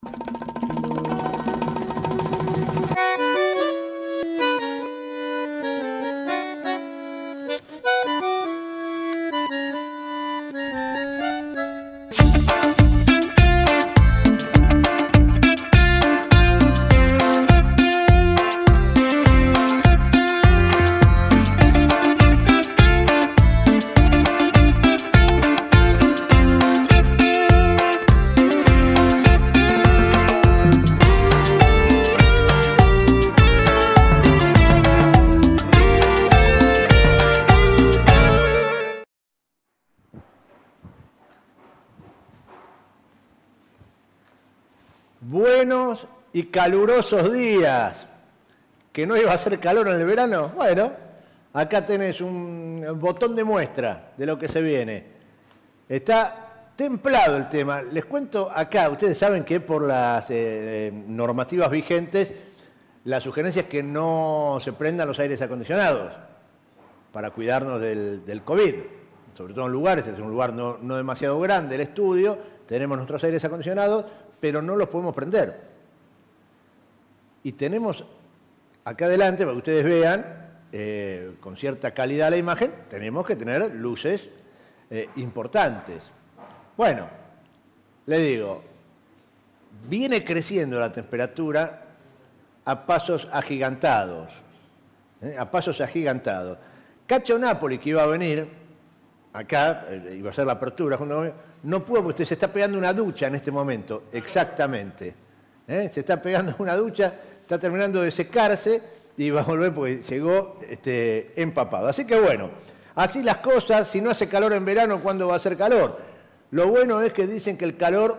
Buenos calurosos días. Que no iba a hacer calor en el verano. Bueno, acá tenés un botón de muestra de lo que se viene. Está templado el tema. Les cuento acá, ustedes saben que por las eh, normativas vigentes, la sugerencia es que no se prendan los aires acondicionados para cuidarnos del, COVID, sobre todo en lugares, es un lugar no demasiado grande, el estudio, tenemos nuestros aires acondicionados, pero no los podemos prender. Y tenemos acá adelante, para que ustedes vean, eh, con cierta calidad la imagen, tenemos que tener luces eh, importantes. Bueno, le digo, viene creciendo la temperatura a pasos agigantados, ¿eh? a pasos agigantados. Cacho Napoli, que iba a venir acá, iba a ser la apertura no pudo porque usted se está pegando una ducha en este momento, exactamente. ¿Eh? Se está pegando una ducha, está terminando de secarse y va a volver porque llegó este, empapado. Así que bueno, así las cosas, si no hace calor en verano, ¿cuándo va a hacer calor? Lo bueno es que dicen que el calor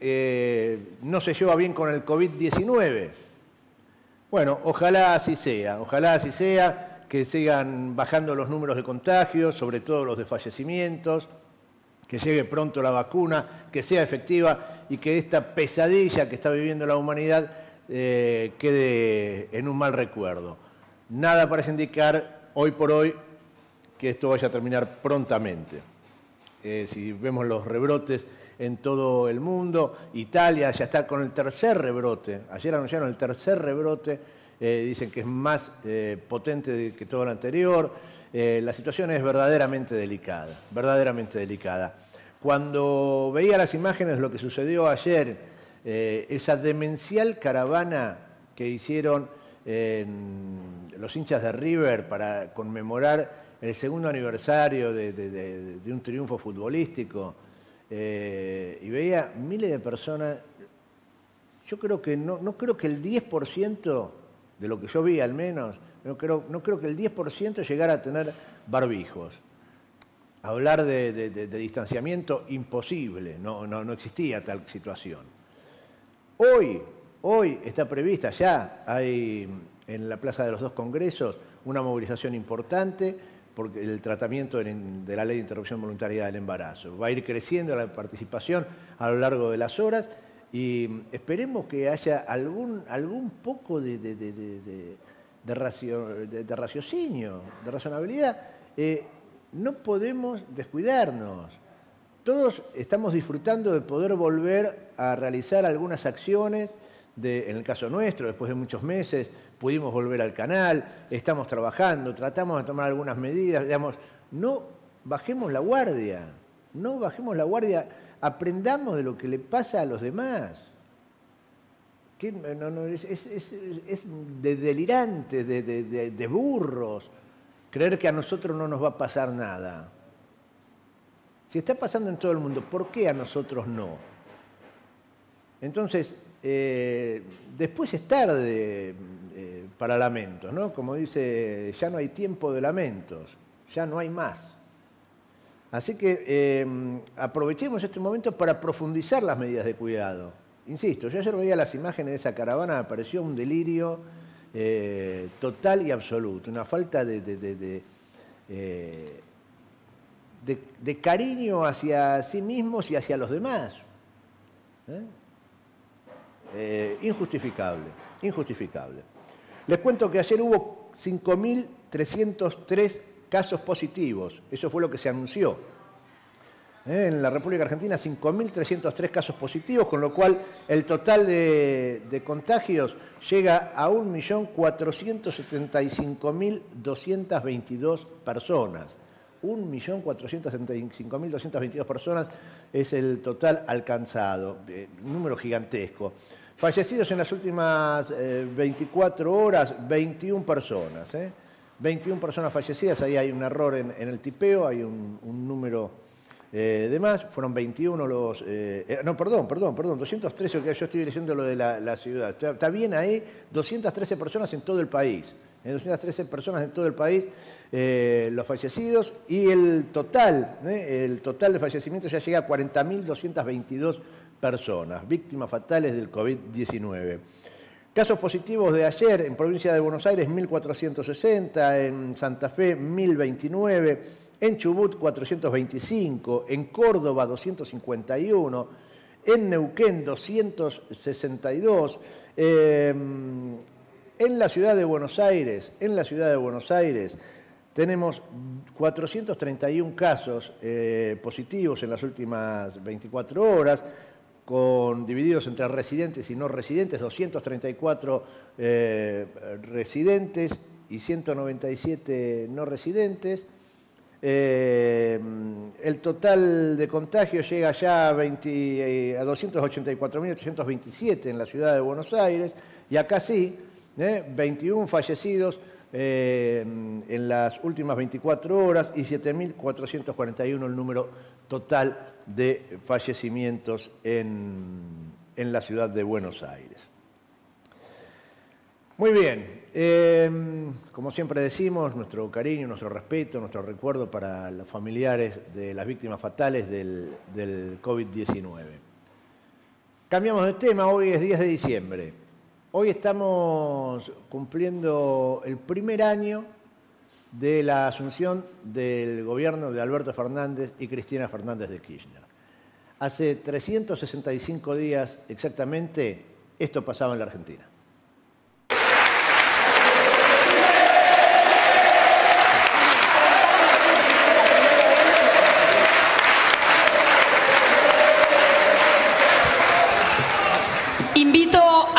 eh, no se lleva bien con el COVID-19. Bueno, ojalá así sea, ojalá así sea, que sigan bajando los números de contagios, sobre todo los de fallecimientos que llegue pronto la vacuna, que sea efectiva y que esta pesadilla que está viviendo la humanidad eh, quede en un mal recuerdo. Nada parece indicar hoy por hoy que esto vaya a terminar prontamente. Eh, si vemos los rebrotes en todo el mundo, Italia ya está con el tercer rebrote, ayer anunciaron el tercer rebrote, eh, dicen que es más potente que todo lo anterior, eh, la situación es verdaderamente delicada, verdaderamente delicada. Cuando veía las imágenes, lo que sucedió ayer, eh, esa demencial caravana que hicieron los hinchas de River para conmemorar el segundo aniversario de, un triunfo futbolístico, eh, y veía miles de personas, yo creo que no, no creo que el 10% de lo que yo vi al menos, no creo, no creo que el 10% llegara a tener barbijos. Hablar de, distanciamiento imposible, no, no, existía tal situación. Hoy, hoy está prevista ya, hay en la Plaza de los Dos Congresos una movilización importante porque el tratamiento de la ley de interrupción voluntaria del embarazo. Va a ir creciendo la participación a lo largo de las horas y esperemos que haya algún, algún poco de, raciocinio, de razonabilidad, eh, no podemos descuidarnos. Todos estamos disfrutando de poder volver a realizar algunas acciones, en el caso nuestro, después de muchos meses, pudimos volver al canal, estamos trabajando, tratamos de tomar algunas medidas, digamos, no bajemos la guardia, no bajemos la guardia, aprendamos de lo que le pasa a los demás es, de delirante, de, burros, creer que a nosotros no nos va a pasar nada. Si está pasando en todo el mundo, ¿por qué a nosotros no? Entonces, eh, después es tarde eh, para lamentos, ¿no? Como dice, ya no hay tiempo de lamentos, ya no hay más. Así que eh, aprovechemos este momento para profundizar las medidas de cuidado insisto, yo ayer veía las imágenes de esa caravana, me pareció un delirio eh, total y absoluto, una falta de, eh, de, cariño hacia sí mismos y hacia los demás. ¿eh? injustificable, injustificable. Les cuento que ayer hubo 5.303 casos positivos, eso fue lo que se anunció. ¿Eh? en la República Argentina 5.303 casos positivos, con lo cual el total de, contagios llega a 1.475.222 personas. 1.475.222 personas es el total alcanzado, eh, un número gigantesco. Fallecidos en las últimas 24 eh, horas, 21 personas. 21 personas fallecidas, ahí hay un error en, el tipeo, hay un número eh, de más, fueron 21 los... Eh, eh, no, perdón, perdón, perdón, 213, que yo estoy diciendo lo de la, ciudad. Está, bien ahí, 213 personas en todo el país. 213 personas en todo el país, los fallecidos, y el total, el total de fallecimientos ya llega a 40.222 personas, víctimas fatales del COVID-19. Casos positivos de ayer en provincia de Buenos Aires, 1.460, en Santa Fe, 1.029 en Chubut 425, en Córdoba 251, en Neuquén 262, em, en la ciudad de Buenos Aires, en la ciudad de Buenos Aires tenemos 431 casos eh, positivos en las últimas 24 horas, con, divididos entre residentes y no residentes, 234 eh, residentes y 197 no residentes. Eh, el total de contagios llega ya a, 284.827 eh, en la ciudad de Buenos Aires y acá sí, 21 eh, fallecidos en las últimas 24 horas y 7.441 el número total de fallecimientos en la ciudad de Buenos Aires. Muy bien, em, como siempre decimos, nuestro cariño, nuestro respeto, nuestro recuerdo para los familiares de las víctimas fatales del, del COVID-19. Cambiamos de tema, hoy es 10 de diciembre. Hoy estamos cumpliendo el primer año de la asunción del gobierno de Alberto Fernández y Cristina Fernández de Kirchner. Hace 365 días exactamente esto pasaba en la Argentina.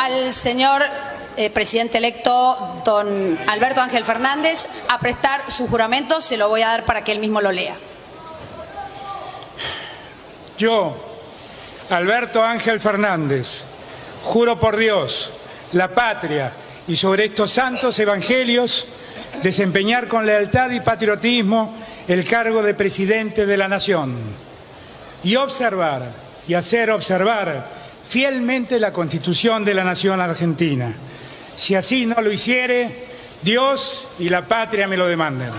Al señor eh, presidente electo, don Alberto Ángel Fernández, a prestar su juramento. Se lo voy a dar para que él mismo lo lea. Yo, Alberto Ángel Fernández, juro por Dios, la patria y sobre estos santos evangelios, desempeñar con lealtad y patriotismo el cargo de presidente de la nación y observar y hacer observar fielmente la Constitución de la Nación Argentina. Si así no lo hiciere, Dios y la patria me lo demandan.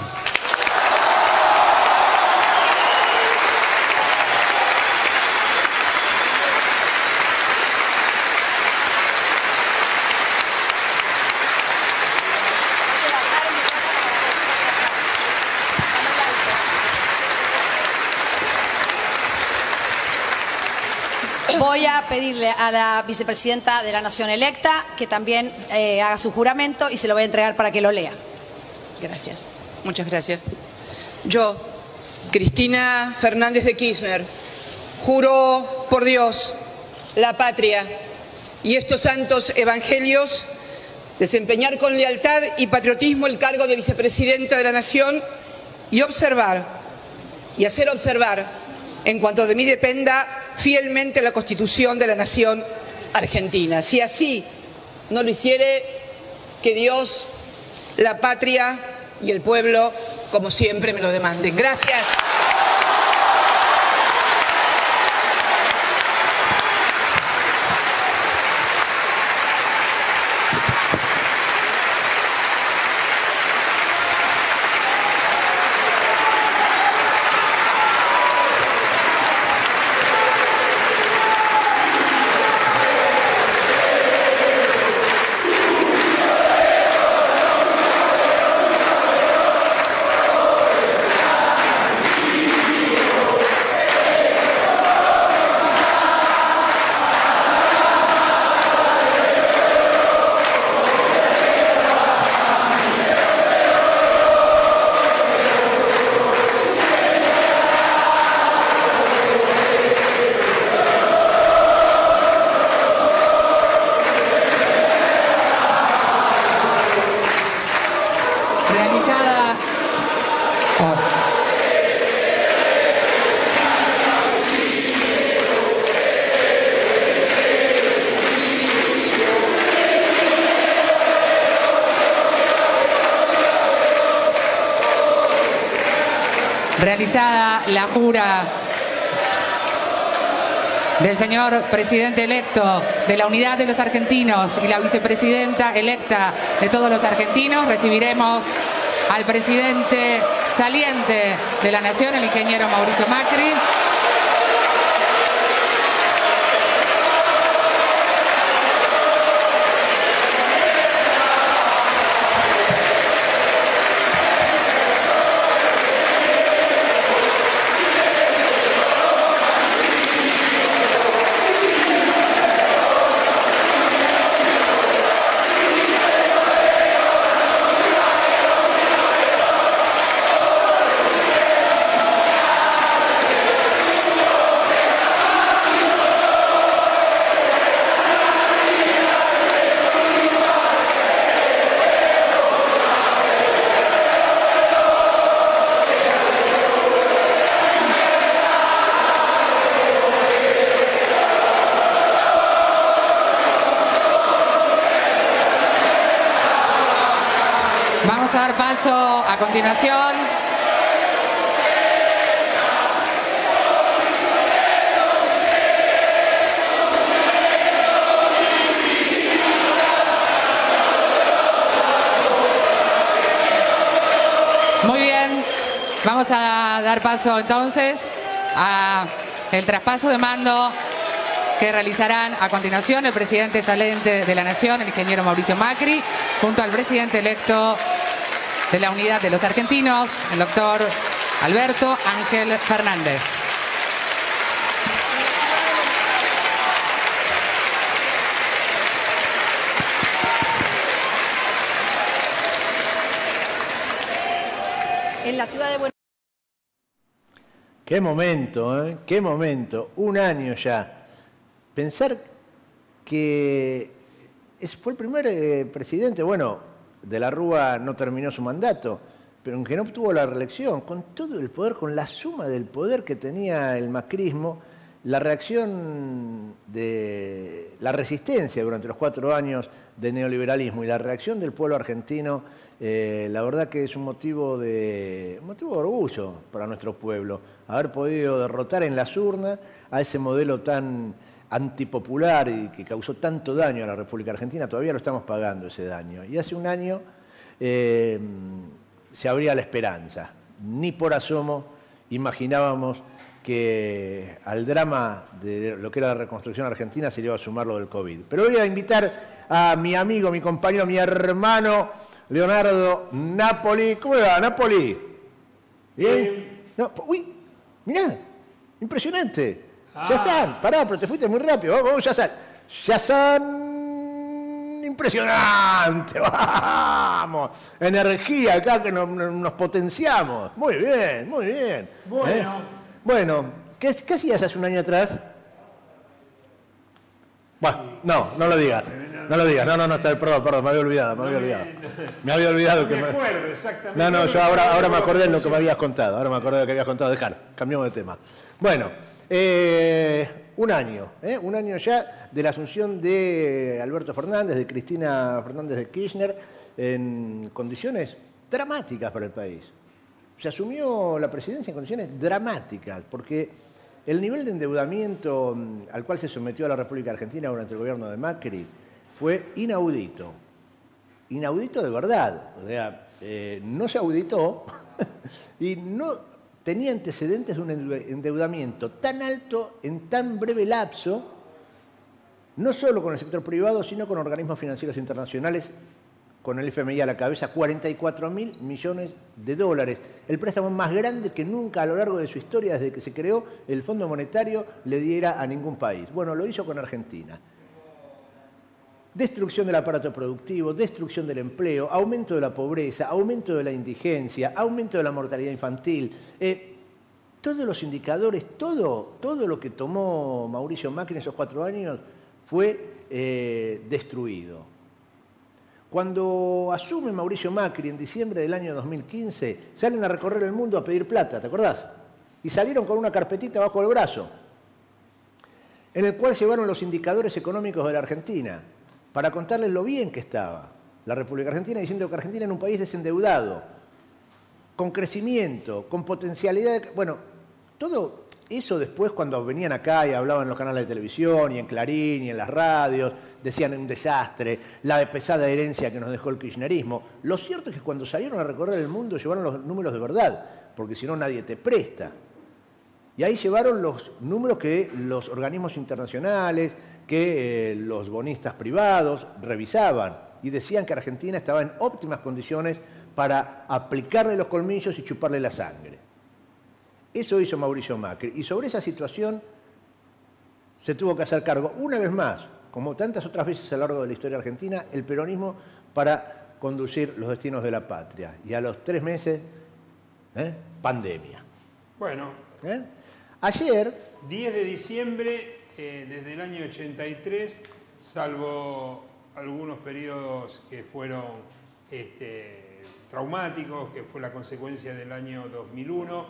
Voy a pedirle a la vicepresidenta de la Nación electa que también eh, haga su juramento y se lo voy a entregar para que lo lea. Gracias. Muchas gracias. Yo, Cristina Fernández de Kirchner, juro por Dios, la patria y estos santos evangelios desempeñar con lealtad y patriotismo el cargo de vicepresidenta de la Nación y observar y hacer observar, en cuanto de mí dependa, fielmente la Constitución de la Nación Argentina. Si así no lo hiciere, que Dios, la patria y el pueblo, como siempre, me lo demanden. Gracias. Realizada la jura del señor presidente electo de la Unidad de los Argentinos y la vicepresidenta electa de todos los argentinos, recibiremos al presidente saliente de la Nación, el ingeniero Mauricio Macri. Continuación. Muy bien, vamos a dar paso entonces a el traspaso de mando que realizarán a continuación el presidente saliente de la Nación, el ingeniero Mauricio Macri, junto al presidente electo de la Unidad de los Argentinos, el doctor Alberto Ángel Fernández. En la ciudad de Buenos Qué momento, ¿eh? Qué momento. Un año ya. Pensar que es- fue el primer eh, presidente, bueno, de la Rúa no terminó su mandato, pero aunque no obtuvo la reelección, con todo el poder, con la suma del poder que tenía el macrismo, la reacción de la resistencia durante los cuatro años de neoliberalismo y la reacción del pueblo argentino, eh, la verdad que es un motivo de, un motivo de orgullo para nuestro pueblo, haber podido derrotar en las urnas a ese modelo tan antipopular y que causó tanto daño a la República Argentina, todavía lo estamos pagando ese daño. Y hace un año eh, se abría la esperanza. Ni por asomo imaginábamos que al drama de lo que era la reconstrucción argentina se le iba a sumar lo del COVID. Pero voy a invitar a mi amigo, mi compañero, mi hermano, Leonardo Napoli. ¿Cómo le va, Napoli? ¿Bien? No, uy, mirá, impresionante. Yazan, pará, pero te fuiste muy rápido. Vamos, vamos, Yazan. Yazan, impresionante. Vamos. Energía acá que nos, nos potenciamos. Muy bien, muy bien. Bueno. ¿Eh? Bueno, ¿qué, qué hacías hace un año atrás? Bueno, no, no lo digas. No lo digas. No, no, no, está, perdón, perdón, me había olvidado, me había olvidado. Me había olvidado que me acuerdo exactamente. no, no, yo ahora, ahora me acordé de lo que me habías contado. Ahora me acordé de lo que habías contado. Dejar, cambiamos de tema. Bueno, eh, un año, ¿eh? un año ya de la asunción de Alberto Fernández, de Cristina Fernández de Kirchner, en condiciones dramáticas para el país. Se asumió la presidencia en condiciones dramáticas, porque el nivel de endeudamiento mm, al cual se sometió a la República Argentina durante el gobierno de Macri fue inaudito inaudito de verdad. O sea, eh, no se auditó y no tenía antecedentes de un endeu- endeudamiento tan alto en tan breve lapso, no solo con el sector privado, sino con organismos financieros internacionales, con el FMI a la cabeza, 44 mil millones de dólares. El préstamo más grande que nunca a lo largo de su historia, desde que se creó el Fondo Monetario, le diera a ningún país. Bueno, lo hizo con Argentina. Destrucción del aparato productivo, destrucción del empleo, aumento de la pobreza, aumento de la indigencia, aumento de la mortalidad infantil. Eh, todos los indicadores, todo, todo lo que tomó Mauricio Macri en esos cuatro años fue eh, destruido. Cuando asume Mauricio Macri en diciembre del año 2015, salen a recorrer el mundo a pedir plata, ¿te acordás? Y salieron con una carpetita bajo el brazo, en el cual llevaron los indicadores económicos de la Argentina, para contarles lo bien que estaba la República Argentina, diciendo que Argentina era un país desendeudado, con crecimiento, con potencialidad. de- bueno, todo eso después cuando venían acá y hablaban en los canales de televisión y en Clarín y en las radios, decían un desastre, la pesada herencia que nos dejó el kirchnerismo. Lo cierto es que cuando salieron a recorrer el mundo llevaron los números de verdad, porque si no nadie te presta. Y ahí llevaron los números que los organismos internacionales, que eh, los bonistas privados revisaban y decían que Argentina estaba en óptimas condiciones para aplicarle los colmillos y chuparle la sangre. Eso hizo Mauricio Macri. Y sobre esa situación se tuvo que hacer cargo una vez más, como tantas otras veces a lo largo de la historia argentina, el peronismo para conducir los destinos de la patria. Y a los tres meses, ¿eh? pandemia. Bueno, ¿eh? Ayer 10 de diciembre, eh, desde el año 83, salvo algunos periodos que fueron este, traumáticos, que fue la consecuencia del año 2001,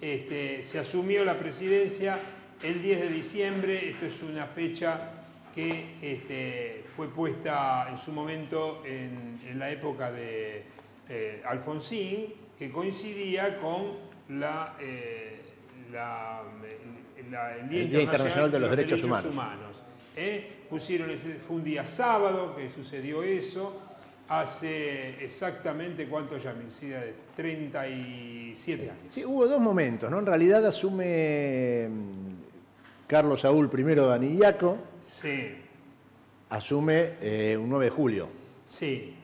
este, se asumió la presidencia el 10 de diciembre, esto es una fecha que este, fue puesta en su momento en, la época de eh, Alfonsín, que coincidía con la, eh, la- la- el Día, El Día Internacional de los Derechos Humanos. ¿eh? Pusieron ese, fue un día sábado que sucedió eso, hace exactamente cuánto ya, Mencida, de 37 años. Sí, hubo dos momentos, ¿no? En realidad asume mm, Carlos Saúl primero Anillaco, Sí, asume eh, un 9 de julio. sí,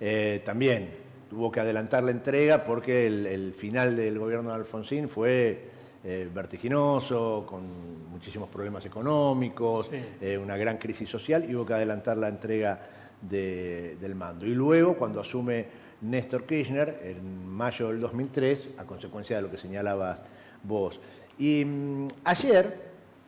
Eh, también tuvo que adelantar la entrega porque el, el final del gobierno de Alfonsín fue eh, vertiginoso, con muchísimos problemas económicos, Sí. eh, una gran crisis social, y hubo que adelantar la entrega de- del mando. Y luego, cuando asume Néstor Kirchner, en mayo del 2003, a consecuencia de lo que señalabas vos. Y mm, ayer,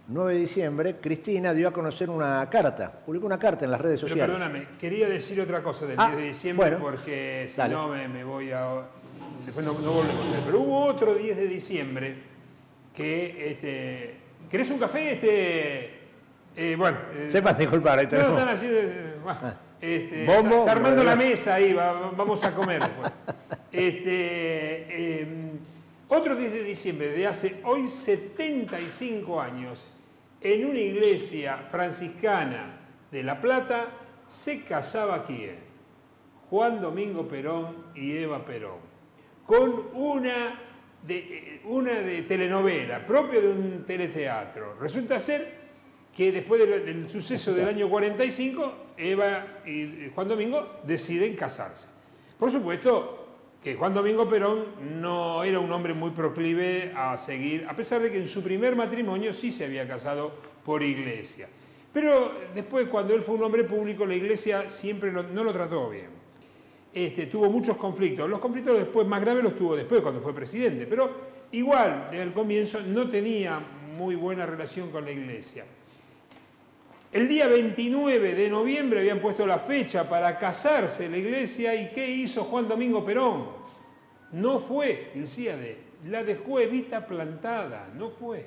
9 de diciembre, Cristina dio a conocer una carta, publicó una carta en las redes Pero sociales. perdóname, quería decir otra cosa del Ah, 10 de diciembre bueno. porque si Dale. no me, me voy a... Después no, no volvemos. Pero hubo otro 10 de diciembre que... Este, ¿Querés un café? Este, eh, bueno... eh, Sepan disculpar, ahí no, están eh, bueno, este, Bombo, está, está armando la mesa ahí, va- va- vamos a comer después. Este, eh, otro 10 de diciembre de hace hoy 75 años, en una iglesia franciscana de La Plata, se casaba quién? Juan Domingo Perón y Eva Perón, con una de, eh, una de telenovela, propio de un teleteatro. Resulta ser que después del suceso del año 45, Eva y Juan Domingo deciden casarse. Por supuesto que Juan Domingo Perón no era un hombre muy proclive a seguir, a pesar de que en su primer matrimonio sí se había casado por iglesia. Pero después, cuando él fue un hombre público, la iglesia siempre lo- no lo trató bien. Este, tuvo muchos conflictos. Los conflictos después más graves los tuvo después cuando fue presidente, pero igual, desde el comienzo no tenía muy buena relación con la iglesia. El día 29 de noviembre habían puesto la fecha para casarse la iglesia y ¿qué hizo Juan Domingo Perón? No fue, Ilcíade, la dejó Evita plantada, no fue.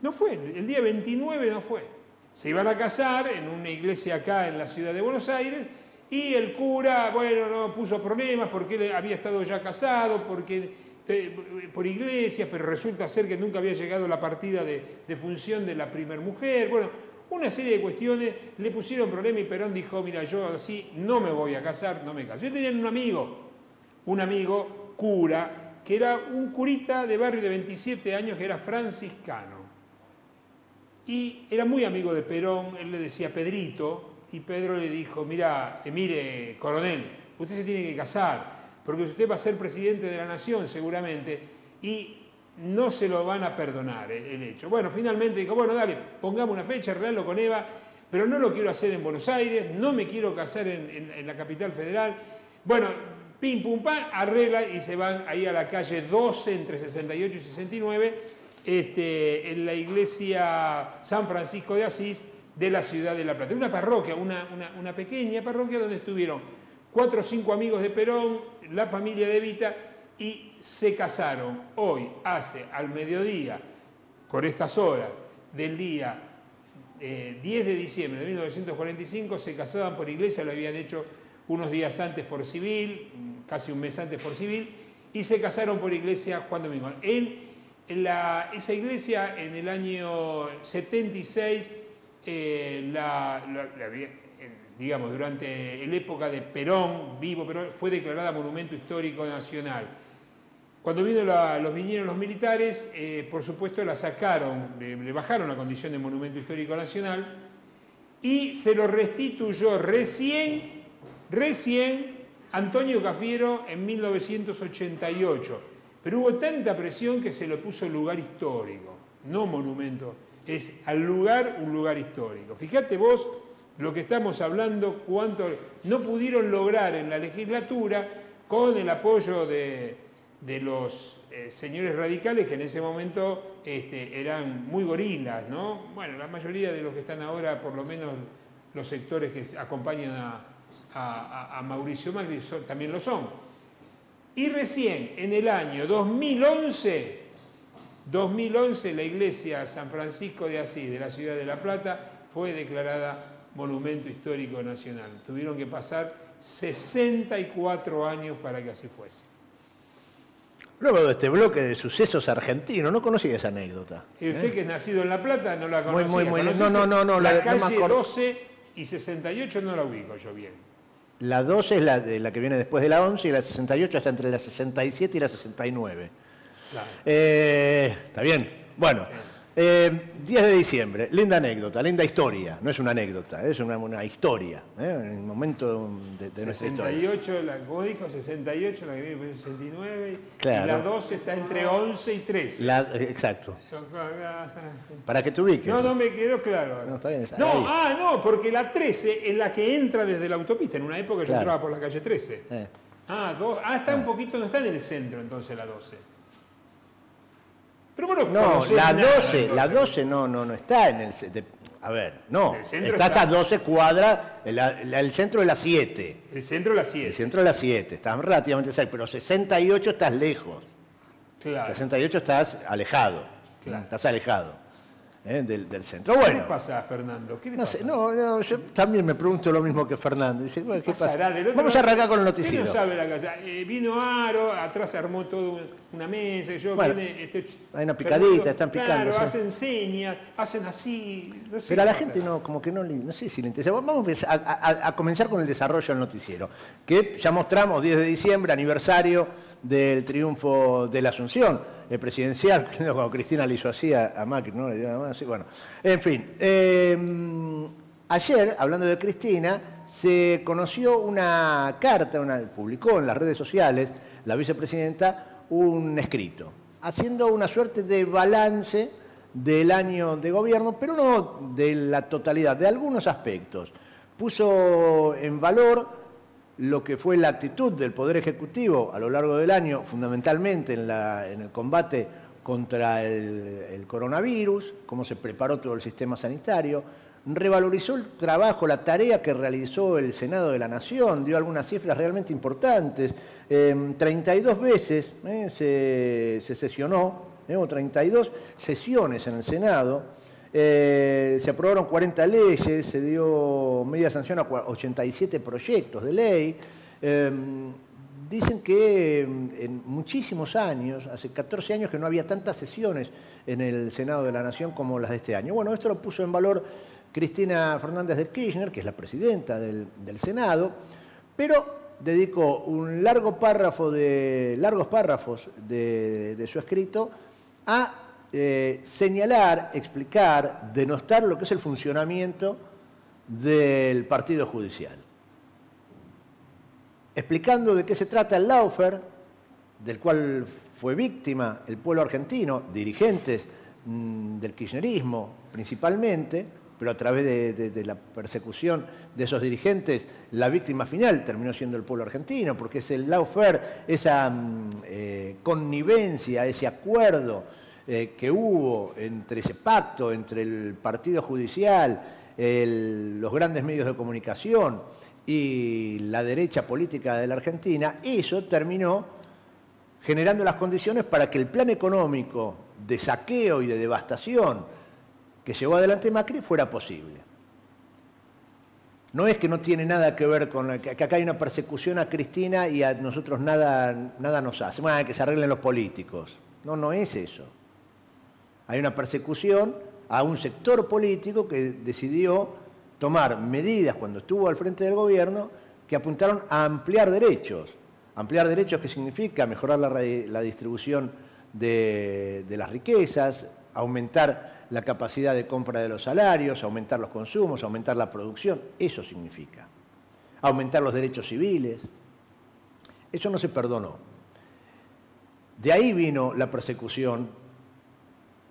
No fue, el día 29 no fue. Se iban a casar en una iglesia acá en la ciudad de Buenos Aires y el cura, bueno, no puso problemas porque él había estado ya casado, porque eh, por iglesias, pero resulta ser que nunca había llegado la partida de, función de la primer mujer. Bueno, una serie de cuestiones le pusieron problema y Perón dijo, mira, yo así no me voy a casar, no me caso. Yo tenía un amigo, un amigo cura, que era un curita de barrio de 27 años que era franciscano. Y era muy amigo de Perón, él le decía Pedrito, y Pedro le dijo, mira, eh, mire, coronel, usted se tiene que casar, porque usted va a ser presidente de la nación seguramente, y no se lo van a perdonar el, el hecho. Bueno, finalmente dijo, bueno, dale, pongamos una fecha, arreglarlo con Eva, pero no lo quiero hacer en Buenos Aires, no me quiero casar en, en- en la capital federal. Bueno, pim, pum, pam, arregla y se van ahí a la calle 12 entre 68 y 69, este, en la iglesia San Francisco de Asís de la ciudad de La Plata. Una parroquia, una, una- pequeña parroquia donde estuvieron cuatro o cinco amigos de Perón, la familia de Evita, y se casaron hoy, hace al mediodía, por estas horas del día eh, 10 de diciembre de 1945, se casaban por iglesia, lo habían hecho unos días antes por civil, casi un mes antes por civil, y se casaron por iglesia Juan Domingo. En, la, esa iglesia en el año 76, eh, la, digamos, durante la época de Perón, vivo Perón, fue declarada Monumento Histórico Nacional. Cuando vino los vinieron los militares, eh, por supuesto la sacaron, le, bajaron la condición de Monumento Histórico Nacional y se lo restituyó recién, recién Antonio Cafiero en 1988. Pero hubo tanta presión que se lo puso lugar histórico, no monumento, es al lugar un lugar histórico. Fíjate vos lo que estamos hablando, cuánto no pudieron lograr en la legislatura con el apoyo de, los eh, señores radicales que en ese momento este, eran muy gorilas, ¿no? Bueno, la mayoría de los que están ahora, por lo menos los sectores que acompañan a, Mauricio Macri, también lo son. Y recién, en el año 2011, 2011 la iglesia San Francisco de Asís de la ciudad de La Plata fue declarada Monumento Histórico Nacional. Tuvieron que pasar 64 años para que así fuese. Luego de este bloque de sucesos argentinos, no conocía esa anécdota. ¿Y usted ¿eh? que es nacido en La Plata no la conocía? Muy, muy, muy. No, no, no, no. La, calle 12 y 68 no la ubico yo bien. La 12 es la, de, la que viene después de la 11 y la 68 está entre la 67 y la 69. Claro. Eh, está bien. Bueno. 10 eh, de diciembre, linda anécdota, linda historia, no es una anécdota, es una, historia, ¿eh? en el momento de, de nuestra historia. La, como dijo, 68, la que viene 69, y la 12 está entre 11 y 13. exacto. Para que te ubiques. No, no me quedó claro. No, está bien, no ah, no, porque la 13 es la que entra desde la autopista, en una época yo entraba por la calle 13. Eh. Ah, ah, está un poquito, no está en el centro entonces la 12 no, la 12, la 12 no, no, no está en el... a ver, no, estás a 12 cuadras, el, centro es la 7. El centro es la 7. El centro es la 7, estás relativamente cerca, pero 68 estás lejos. Claro. 68 estás alejado. Claro. Estás alejado. ¿Eh? del, centro. Bueno, ¿Qué pasa, Fernando? ¿Qué le no pasa? Sé, no, yo también me pregunto lo mismo que Fernando. Dice, bueno, ¿qué pasa? Vamos a arrancar con el noticiero. no sabe la casa? Eh, vino Aro, atrás se armó toda una mesa, yo bueno, viene, este, hay una picadita, están picando. Claro, hacen señas, hacen así. No sé Pero a la gente no, como que no, no sé si le interesa. Vamos a, a comenzar con el desarrollo del noticiero, que ya mostramos 10 de diciembre, aniversario del triunfo de la Asunción el presidencial, cuando Cristina le hizo así a, Macri, ¿no? Le dio la así, bueno. En fin, em, ayer, hablando de Cristina, se conoció una carta, una, publicó en las redes sociales la vicepresidenta un escrito, haciendo una suerte de balance del año de gobierno, pero no de la totalidad, de algunos aspectos. Puso en valor lo que fue la actitud del Poder Ejecutivo a lo largo del año, fundamentalmente en, el combate contra el, coronavirus, cómo se preparó todo el sistema sanitario, revalorizó el trabajo, la tarea que realizó el Senado de la Nación, dio algunas cifras realmente importantes. 32 em, veces eh, se, sesionó, eh, o 32 sesiones en el Senado, eh, se aprobaron 40 leyes, se dio media sanción a 87 proyectos de ley. Em, dicen que em, en muchísimos años, hace 14 años que no había tantas sesiones en el Senado de la Nación como las de este año. Bueno, esto lo puso en valor Cristina Fernández de Kirchner, que es la presidenta del, Senado, pero dedicó un largo párrafo de, largos párrafos de su escrito a eh, señalar, explicar, denostar lo que es el funcionamiento del partido judicial. Explicando de qué se trata el Laufer, del cual fue víctima el pueblo argentino, dirigentes mm, del kirchnerismo principalmente, pero a través de, la persecución de esos dirigentes, la víctima final terminó siendo el pueblo argentino, porque es el Laufer, esa mm, eh, connivencia, ese acuerdo eh, que hubo entre ese pacto entre el Partido Judicial, los grandes medios de comunicación y la derecha política de la Argentina, eso terminó generando las condiciones para que el plan económico de saqueo y de devastación que llevó adelante Macri fuera posible. No es que no tiene nada que ver con que acá hay una persecución a Cristina y a nosotros nada, nada nos hace. Bueno, que se arreglen los políticos. No, no es eso. Hay una persecución a un sector político que decidió tomar medidas cuando estuvo al frente del gobierno que apuntaron a ampliar derechos. Ampliar derechos que significa mejorar la, distribución de, de las riquezas, aumentar la capacidad de compra de los salarios, aumentar los consumos, aumentar la producción. Eso significa. Aumentar los derechos civiles. Eso no se perdonó. De ahí vino la persecución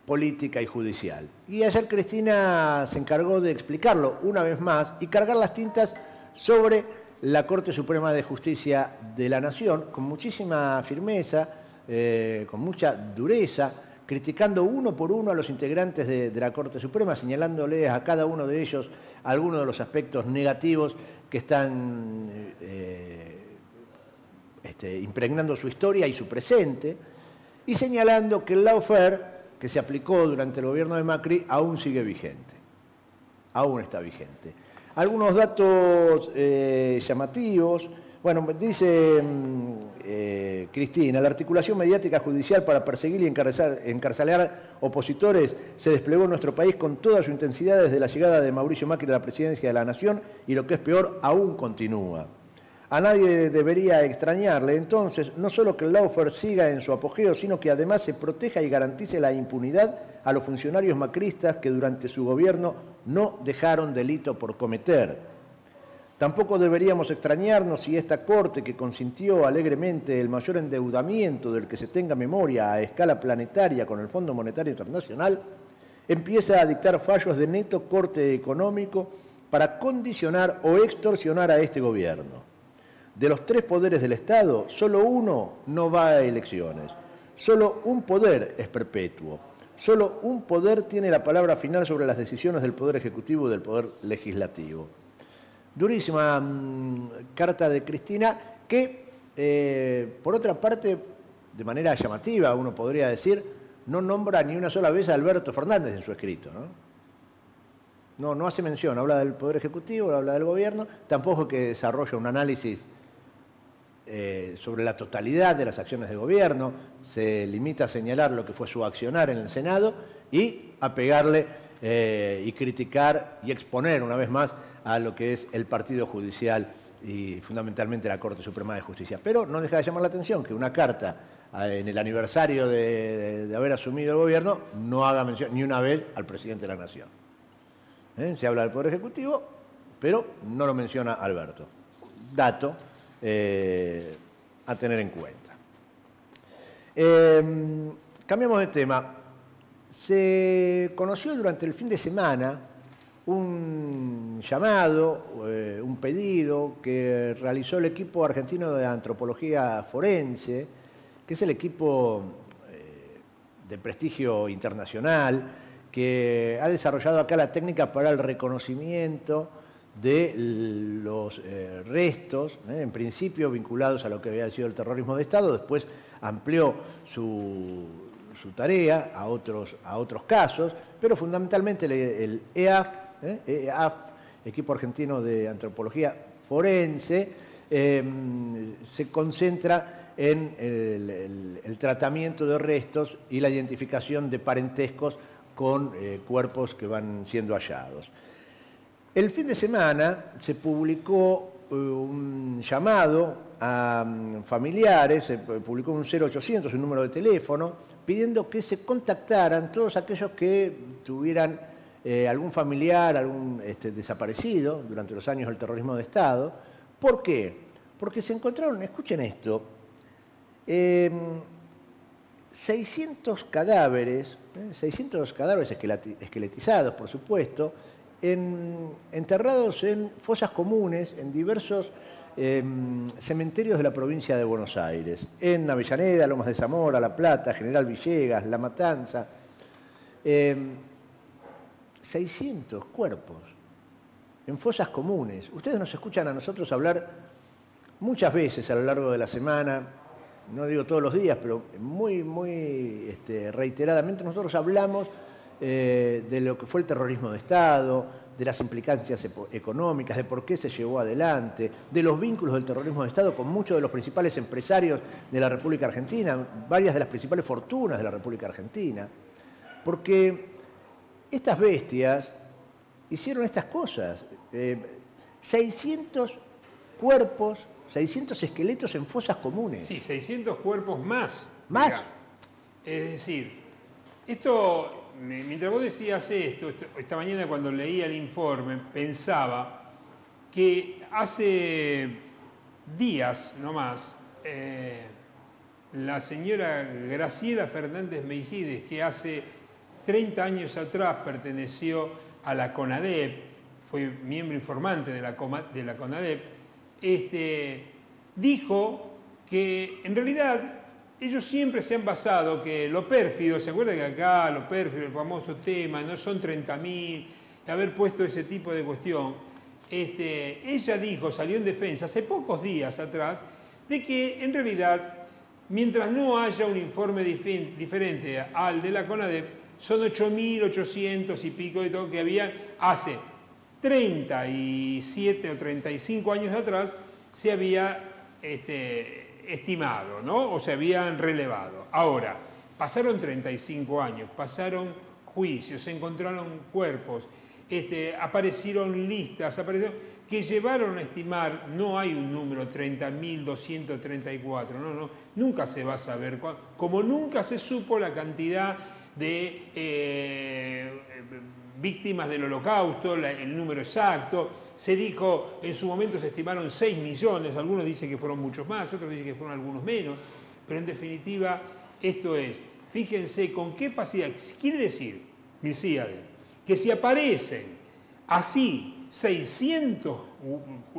política y judicial. Y ayer Cristina se encargó de explicarlo una vez más y cargar las tintas sobre la Corte Suprema de Justicia de la Nación con muchísima firmeza, eh, con mucha dureza, criticando uno por uno a los integrantes de, la Corte Suprema, señalándoles a cada uno de ellos algunos de los aspectos negativos que están eh, este, impregnando su historia y su presente, y señalando que el lawfare que se aplicó durante el gobierno de Macri aún sigue vigente, aún está vigente. Algunos datos eh, llamativos. Bueno, dice mm, eh, Cristina, la articulación mediática judicial para perseguir y encarcelar opositores se desplegó en nuestro país con toda su intensidad desde la llegada de Mauricio Macri a la presidencia de la Nación y lo que es peor, aún continúa. A nadie debería extrañarle entonces no solo que el lawfare siga en su apogeo, sino que además se proteja y garantice la impunidad a los funcionarios macristas que durante su gobierno no dejaron delito por cometer. Tampoco deberíamos extrañarnos si esta Corte, que consintió alegremente el mayor endeudamiento del que se tenga memoria a escala planetaria con el Fondo Monetario Internacional, empieza a dictar fallos de neto corte económico para condicionar o extorsionar a este gobierno. De los tres poderes del Estado, solo uno no va a elecciones. Solo un poder es perpetuo. Solo un poder tiene la palabra final sobre las decisiones del Poder Ejecutivo y del Poder Legislativo. Durísima mm, carta de Cristina que, eh, por otra parte, de manera llamativa, uno podría decir, no nombra ni una sola vez a Alberto Fernández en su escrito. ¿no? No, no hace mención, habla del Poder Ejecutivo, habla del Gobierno, tampoco que desarrolla un análisis eh, sobre la totalidad de las acciones de gobierno, se limita a señalar lo que fue su accionar en el Senado y a pegarle eh, y criticar y exponer una vez más a lo que es el partido judicial y fundamentalmente la Corte Suprema de Justicia. Pero no deja de llamar la atención que una carta eh, en el aniversario de, haber asumido el gobierno no haga mención ni una vez al presidente de la Nación. Se habla del Poder Ejecutivo, pero no lo menciona Alberto. Dato eh, a tener en cuenta. Em, cambiamos de tema. Se conoció durante el fin de semana un llamado, eh, un pedido que realizó el equipo argentino de antropología forense, que es el equipo eh, de prestigio internacional, que ha desarrollado acá la técnica para el reconocimiento de los eh, restos, ¿eh? en principio vinculados a lo que había sido el terrorismo de Estado, después amplió su, tarea a otros, a otros casos, pero fundamentalmente el, EAF, ¿eh? EAF, Equipo Argentino de Antropología Forense, em, se concentra en el, tratamiento de restos y la identificación de parentescos con cuerpos que van siendo hallados. El fin de semana se publicó eh, un llamado a mm, familiares, se publicó un 0800, un número de teléfono, pidiendo que se contactaran todos aquellos que tuvieran eh, algún familiar, algún este, desaparecido durante los años del terrorismo de Estado. ¿Por qué? Porque se encontraron, escuchen esto, 600 em, cadáveres, 600 eh, cadáveres esqueletizados, por supuesto, enterrados en fosas comunes en diversos em, cementerios de la provincia de Buenos Aires, en Avellaneda, Lomas de Zamora, La Plata, General Villegas, La Matanza. 600 em, cuerpos en fosas comunes. Ustedes nos escuchan a nosotros hablar muchas veces a lo largo de la semana, no digo todos los días, pero muy, muy este, reiteradamente nosotros hablamos eh, de lo que fue el terrorismo de Estado, de las implicancias económicas, de por qué se llevó adelante, de los vínculos del terrorismo de Estado con muchos de los principales empresarios de la República Argentina, varias de las principales fortunas de la República Argentina. Porque estas bestias hicieron estas cosas. 600 eh, cuerpos, 600 esqueletos en fosas comunes. Sí, 600 cuerpos más. ¿Más? Es decir, esto mientras vos decías esto, esta mañana cuando leía el informe, pensaba que hace días nomás, eh, la señora Graciela Fernández Meijides, que hace 30 años atrás perteneció a la CONADEP, fue miembro informante de la, de la CONADEP, este, dijo que en realidad ellos siempre se han basado que lo pérfido, ¿se acuerdan que acá lo pérfido, el famoso tema, no son 30.000, haber puesto ese tipo de cuestión? Este, ella dijo, salió en defensa hace pocos días atrás, de que en realidad, mientras no haya un informe diferente al de la CONADEP, son 8.800 y pico de todo que había hace 37 o 35 años atrás, se había este, estimado, ¿no? O se habían relevado. Ahora, pasaron 35 años, pasaron juicios, se encontraron cuerpos, este, aparecieron listas, aparecieron, que llevaron a estimar, no hay un número 30.234, no, no, nunca se va a saber, como nunca se supo la cantidad de eh, víctimas del holocausto, el número exacto, se dijo, en su momento se estimaron 6 millones, algunos dicen que fueron muchos más, otros dicen que fueron algunos menos, pero en definitiva esto es, fíjense con qué facilidad, quiere decir, Milcíades, que si aparecen así 600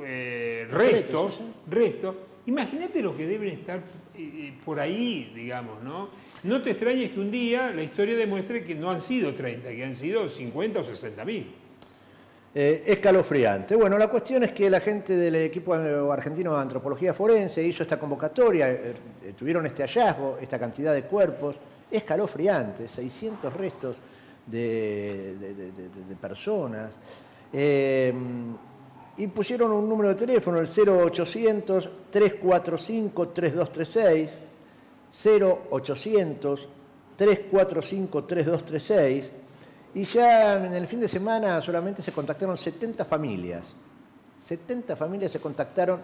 eh, restos, restos, imagínate lo que deben estar eh, eh, por ahí, digamos, ¿no? No te extrañes que un día la historia demuestre que no han sido 30, que han sido 50 o 60 mil. Eh, escalofriante. Bueno, la cuestión es que la gente del equipo argentino de antropología forense hizo esta convocatoria, eh, eh, tuvieron este hallazgo, esta cantidad de cuerpos, escalofriante, 600 restos de, personas. y pusieron un número de teléfono, el 0800 345 3236, 0800 345 3236 y ya en el fin de semana solamente se contactaron 70 familias. 70 familias se contactaron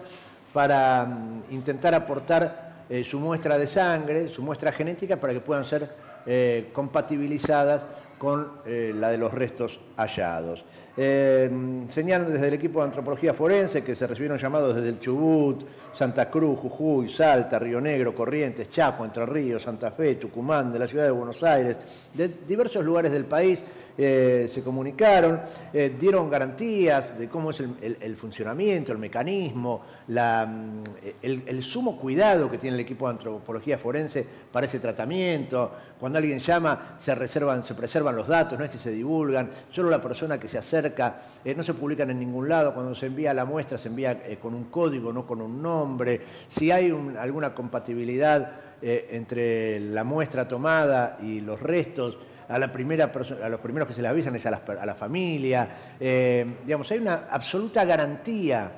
para mm, intentar aportar eh, su muestra de sangre, su muestra genética, para que puedan ser eh, compatibilizadas con eh, la de los restos hallados. Señalan desde el equipo de antropología forense que se recibieron llamados desde el Chubut, Santa Cruz, Jujuy, Salta, Río Negro, Corrientes, Chaco, Entre Ríos, Santa Fe, Tucumán, de la ciudad de Buenos Aires, de diversos lugares del país eh, se comunicaron, eh, dieron garantías de cómo es el, funcionamiento, el mecanismo, mm, el, sumo cuidado que tiene el equipo de antropología forense para ese tratamiento. Cuando alguien llama, se, reservan, se preservan los datos, no es que se divulgan, solo la persona que se acerca, eh, no se publican en ningún lado, cuando se envía la muestra se envía con un código, no con un nombre. Si hay alguna compatibilidad entre la muestra tomada y los restos, a, la primera a los primeros que se le avisan es a la, familia. Eh, digamos, hay una absoluta garantía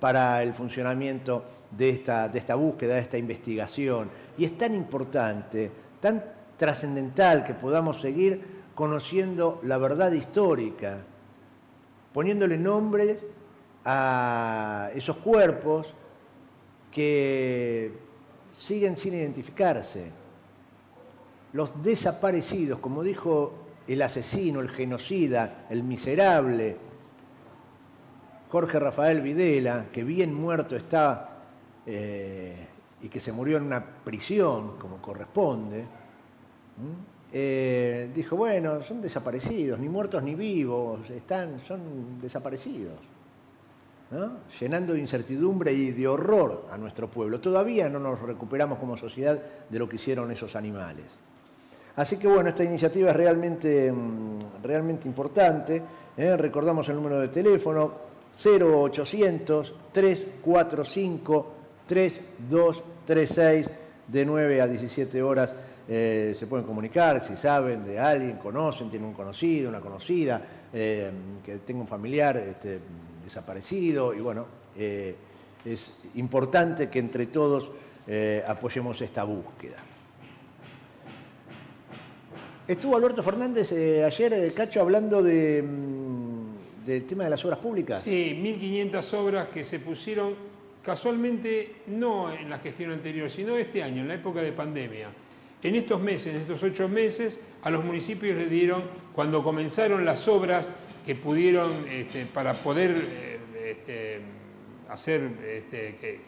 para el funcionamiento de esta, de esta búsqueda, de esta investigación. Y es tan importante, tan trascendental que podamos seguir conociendo la verdad histórica, poniéndole nombres a esos cuerpos que siguen sin identificarse los desaparecidos, como dijo el asesino, el genocida, el miserable, Jorge Rafael Videla, que bien muerto está eh, y que se murió en una prisión, como corresponde, eh, dijo, bueno, son desaparecidos, ni muertos ni vivos, están, son desaparecidos. llenando de incertidumbre y de horror a nuestro pueblo. Todavía no nos recuperamos como sociedad de lo que hicieron esos animales. Así que bueno, esta iniciativa es realmente, mm, realmente importante. ¿eh? Recordamos el número de teléfono 0800 345 3236 de 9 a 17 horas eh, se pueden comunicar si saben de alguien, conocen, tienen un conocido, una conocida, eh, que tenga un familiar este, desaparecido. Y bueno, es importante que entre todos apoyemos esta búsqueda. Estuvo Alberto Fernández ayer, Cacho, hablando mm, del tema de las obras públicas. Sí, 1.500 obras que se pusieron casualmente no en la gestión anterior, sino este año, en la época de pandemia. En estos meses, en estos ocho meses, a los municipios les dieron, cuando comenzaron las obras que pudieron, este, para poder eh, este, hacer, este,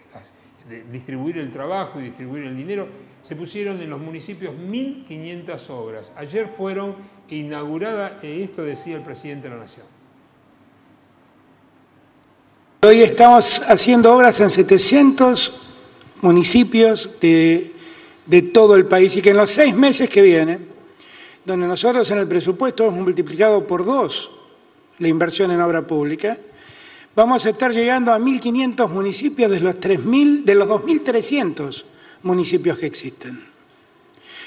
distribuir el trabajo y distribuir el dinero, se pusieron en los municipios 1.500 obras. Ayer fueron inauguradas, y esto decía el presidente de la Nación. Hoy estamos haciendo obras en 700 municipios de de todo el país y que en los seis meses que vienen, donde nosotros en el presupuesto hemos multiplicado por dos la inversión en obra pública, vamos a estar llegando a 1.500 municipios de los, 3.000, de los 2.300 municipios que existen.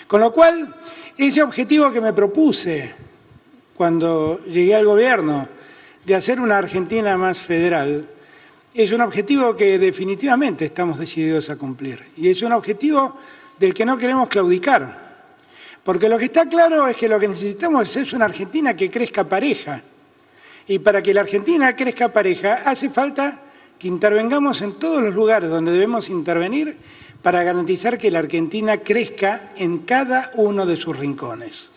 Con lo cual, ese objetivo que me propuse cuando llegué al gobierno de hacer una Argentina más federal, es un objetivo que definitivamente estamos decididos a cumplir. Y es un objetivo del que no queremos claudicar. Porque lo que está claro es que lo que necesitamos es una Argentina que crezca pareja. Y para que la Argentina crezca pareja hace falta que intervengamos en todos los lugares donde debemos intervenir para garantizar que la Argentina crezca en cada uno de sus rincones.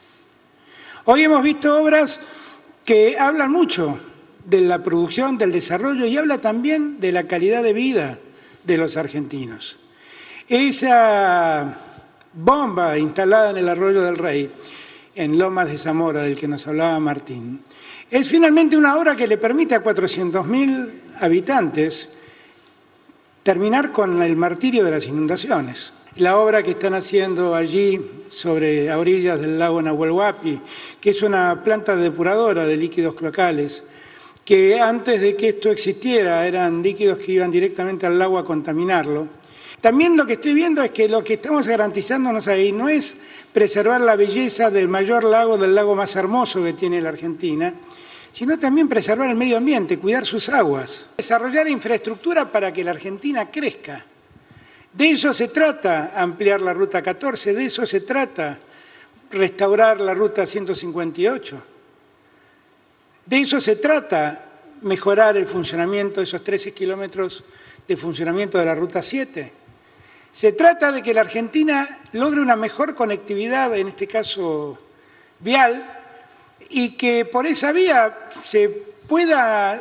Hoy hemos visto obras que hablan mucho de la producción, del desarrollo y habla también de la calidad de vida de los argentinos. Esa bomba instalada en el arroyo del Rey, en Lomas de Zamora, del que nos hablaba Martín, es finalmente una obra que le permite a 400.000 habitantes terminar con el martirio de las inundaciones. La obra que están haciendo allí sobre a orillas del lago Nahuelhuapi, que es una planta depuradora de líquidos cloacales, que antes de que esto existiera eran líquidos que iban directamente al lago a contaminarlo, también lo que estoy viendo es que lo que estamos garantizándonos ahí no es preservar la belleza del mayor lago, del lago más hermoso que tiene la Argentina, sino también preservar el medio ambiente, cuidar sus aguas, desarrollar infraestructura para que la Argentina crezca. De eso se trata ampliar la Ruta 14, de eso se trata restaurar la Ruta 158. De eso se trata mejorar el funcionamiento, de esos 13 kilómetros de funcionamiento de la Ruta 7. Se trata de que la Argentina logre una mejor conectividad, en este caso vial, y que por esa vía se pueda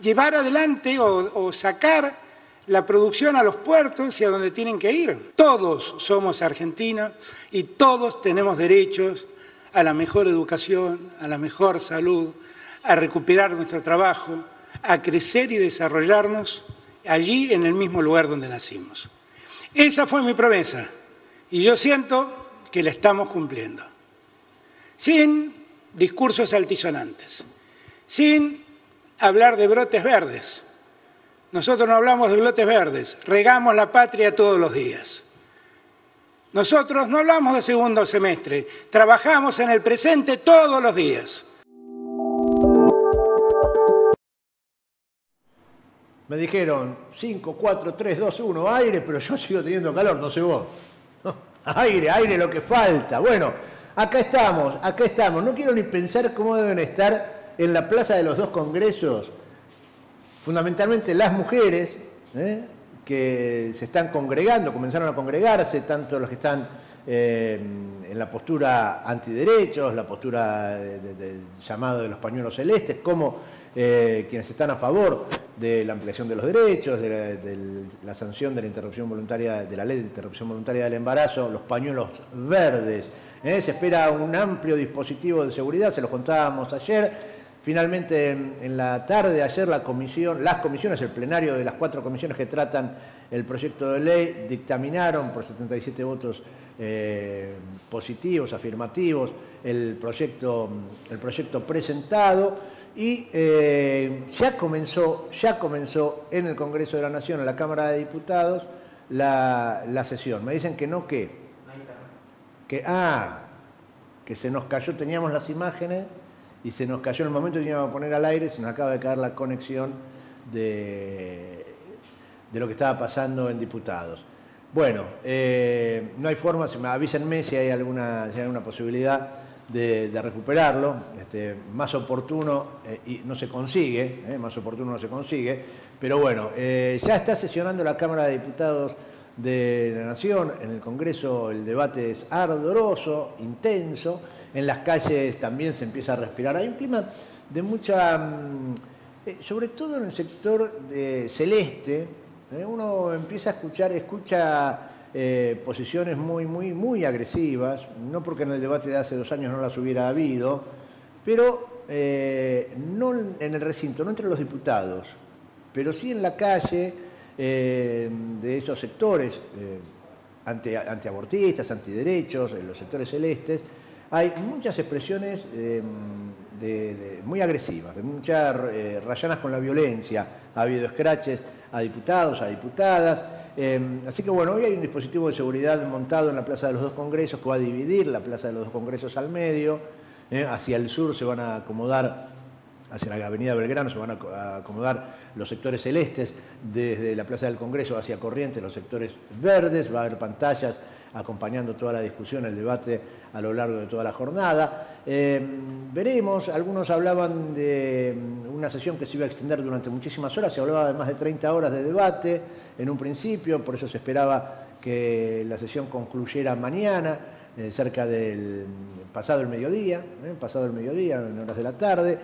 llevar adelante o, sacar la producción a los puertos y a donde tienen que ir. Todos somos argentinos y todos tenemos derechos a la mejor educación, a la mejor salud, a recuperar nuestro trabajo, a crecer y desarrollarnos allí en el mismo lugar donde nacimos. Esa fue mi promesa y yo siento que la estamos cumpliendo. Sin discursos altisonantes, sin hablar de brotes verdes. Nosotros no hablamos de brotes verdes, regamos la patria todos los días. Nosotros no hablamos de segundo semestre, trabajamos en el presente todos los días. Me dijeron 5, 4, 3, 2, 1, aire, pero yo sigo teniendo calor, no sé vos. aire, aire, lo que falta. Bueno, acá estamos, acá estamos. No quiero ni pensar cómo deben estar en la plaza de los dos congresos, fundamentalmente las mujeres, ¿eh? que se están congregando, comenzaron a congregarse, tanto los que están eh, en la postura antiderechos, la postura del llamado de los pañuelos celestes, como eh, quienes están a favor de la ampliación de los derechos, de la, sanción de la interrupción voluntaria, de la ley de interrupción voluntaria del embarazo, los pañuelos verdes. ¿Eh? Se espera un amplio dispositivo de seguridad, se lo contábamos ayer. Finalmente, en, la tarde de ayer, la comisión, las comisiones, el plenario de las cuatro comisiones que tratan el proyecto de ley, dictaminaron por 77 votos eh, positivos, afirmativos, el proyecto, el proyecto presentado y eh, ya, comenzó, ya comenzó en el Congreso de la Nación, en la Cámara de Diputados, la, sesión. Me dicen que no, que... que, ah, que se nos cayó, teníamos las imágenes y se nos cayó en el momento que íbamos a poner al aire, se nos acaba de caer la conexión de, de lo que estaba pasando en diputados. Bueno, eh, no hay forma, se me avísenme si hay alguna, si hay posibilidad de, recuperarlo, este, más oportuno eh, y no se consigue, eh, más oportuno no se consigue, pero bueno, ya está sesionando la Cámara de Diputados de la Nación, en el Congreso el debate es ardoroso, intenso, en las calles también se empieza a respirar, hay un clima de mucha, mm, eh, sobre todo en el sector celeste, eh, uno empieza a escuchar, escucha eh, posiciones muy, muy, muy agresivas, no porque en el debate de hace dos años no las hubiera habido, pero no en el recinto, no entre los diputados, pero sí en la calle eh, de esos sectores eh, anti- antiabortistas, antiderechos, en los sectores celestes, hay muchas expresiones eh, muy agresivas, de muchas eh, rayanas con la violencia. Ha habido escraches a diputados, a diputadas. eh, así que bueno, hoy hay un dispositivo de seguridad montado en la Plaza de los Dos Congresos que va a dividir la Plaza de los Dos Congresos al medio. eh, hacia el sur se van a acomodar hacia la avenida Belgrano se van a aco- a acomodar los sectores celestes, desde la Plaza del Congreso hacia Corrientes los sectores verdes, va a haber pantallas acompañando toda la discusión, el debate a lo largo de toda la jornada. Eh, veremos, algunos hablaban de mm, una sesión que se iba a extender durante muchísimas horas, se hablaba de más de 30 horas de debate en un principio, por eso se esperaba que la sesión concluyera mañana, eh, cerca del mm, pasado el mediodía, eh, pasado el mediodía, en horas de la tarde.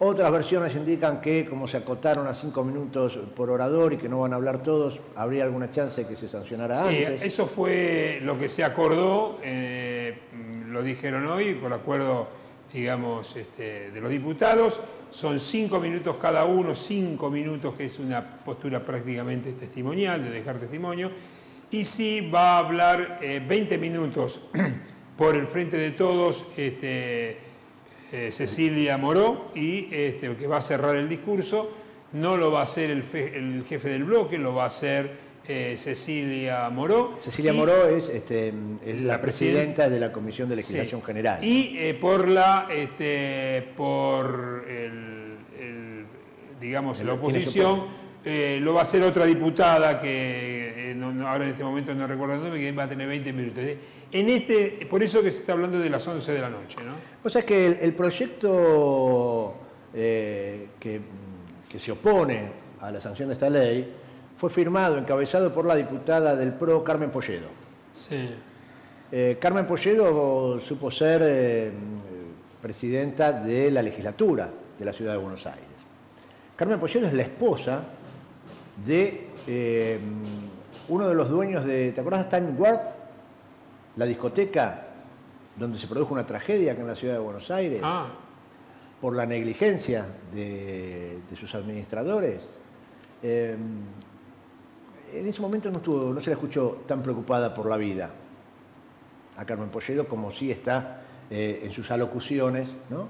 Otras versiones indican que como se acotaron a cinco minutos por orador y que no van a hablar todos, habría alguna chance de que se sancionara Sí, antes. eso fue lo que se acordó, eh, lo dijeron hoy, por acuerdo, digamos, este, de los diputados. Son cinco minutos cada uno, cinco minutos, que es una postura prácticamente testimonial, de dejar testimonio. Y sí va a hablar eh, 20 minutos por el frente de todos este, eh, Cecilia Moró, y este, que va a cerrar el discurso. No lo va a hacer el, fe- el jefe del bloque, lo va a hacer eh, Cecilia Moró. Cecilia Y- Moró es, este, es la, presidenta de la Comisión de Legislación Sí. General. Y eh, por la, este, por el, el, digamos, la ¿quiénes se oposición, eh, lo va a hacer otra diputada que eh, no- ahora en este momento no recuerdo el nombre, que va a tener 20 minutos. En este, por eso que se está hablando de las 11 de la noche, ¿no? O sea que el, el proyecto eh, que, que se opone a la sanción de esta ley fue firmado, encabezado por la diputada del PRO, Carmen Polledo. Sí. Eh, Carmen Polledo supo ser eh, presidenta de la legislatura de la ciudad de Buenos Aires. Carmen Polledo es la esposa de uno de los dueños de, ¿te acordás Time Warp? La discoteca donde se produjo una tragedia acá en la ciudad de Buenos Aires Ah, por la negligencia de, de sus administradores. Eh, en ese momento no, estuvo, no se la escuchó tan preocupada por la vida a Carmen Polledo como sí está eh, en sus alocuciones ¿no?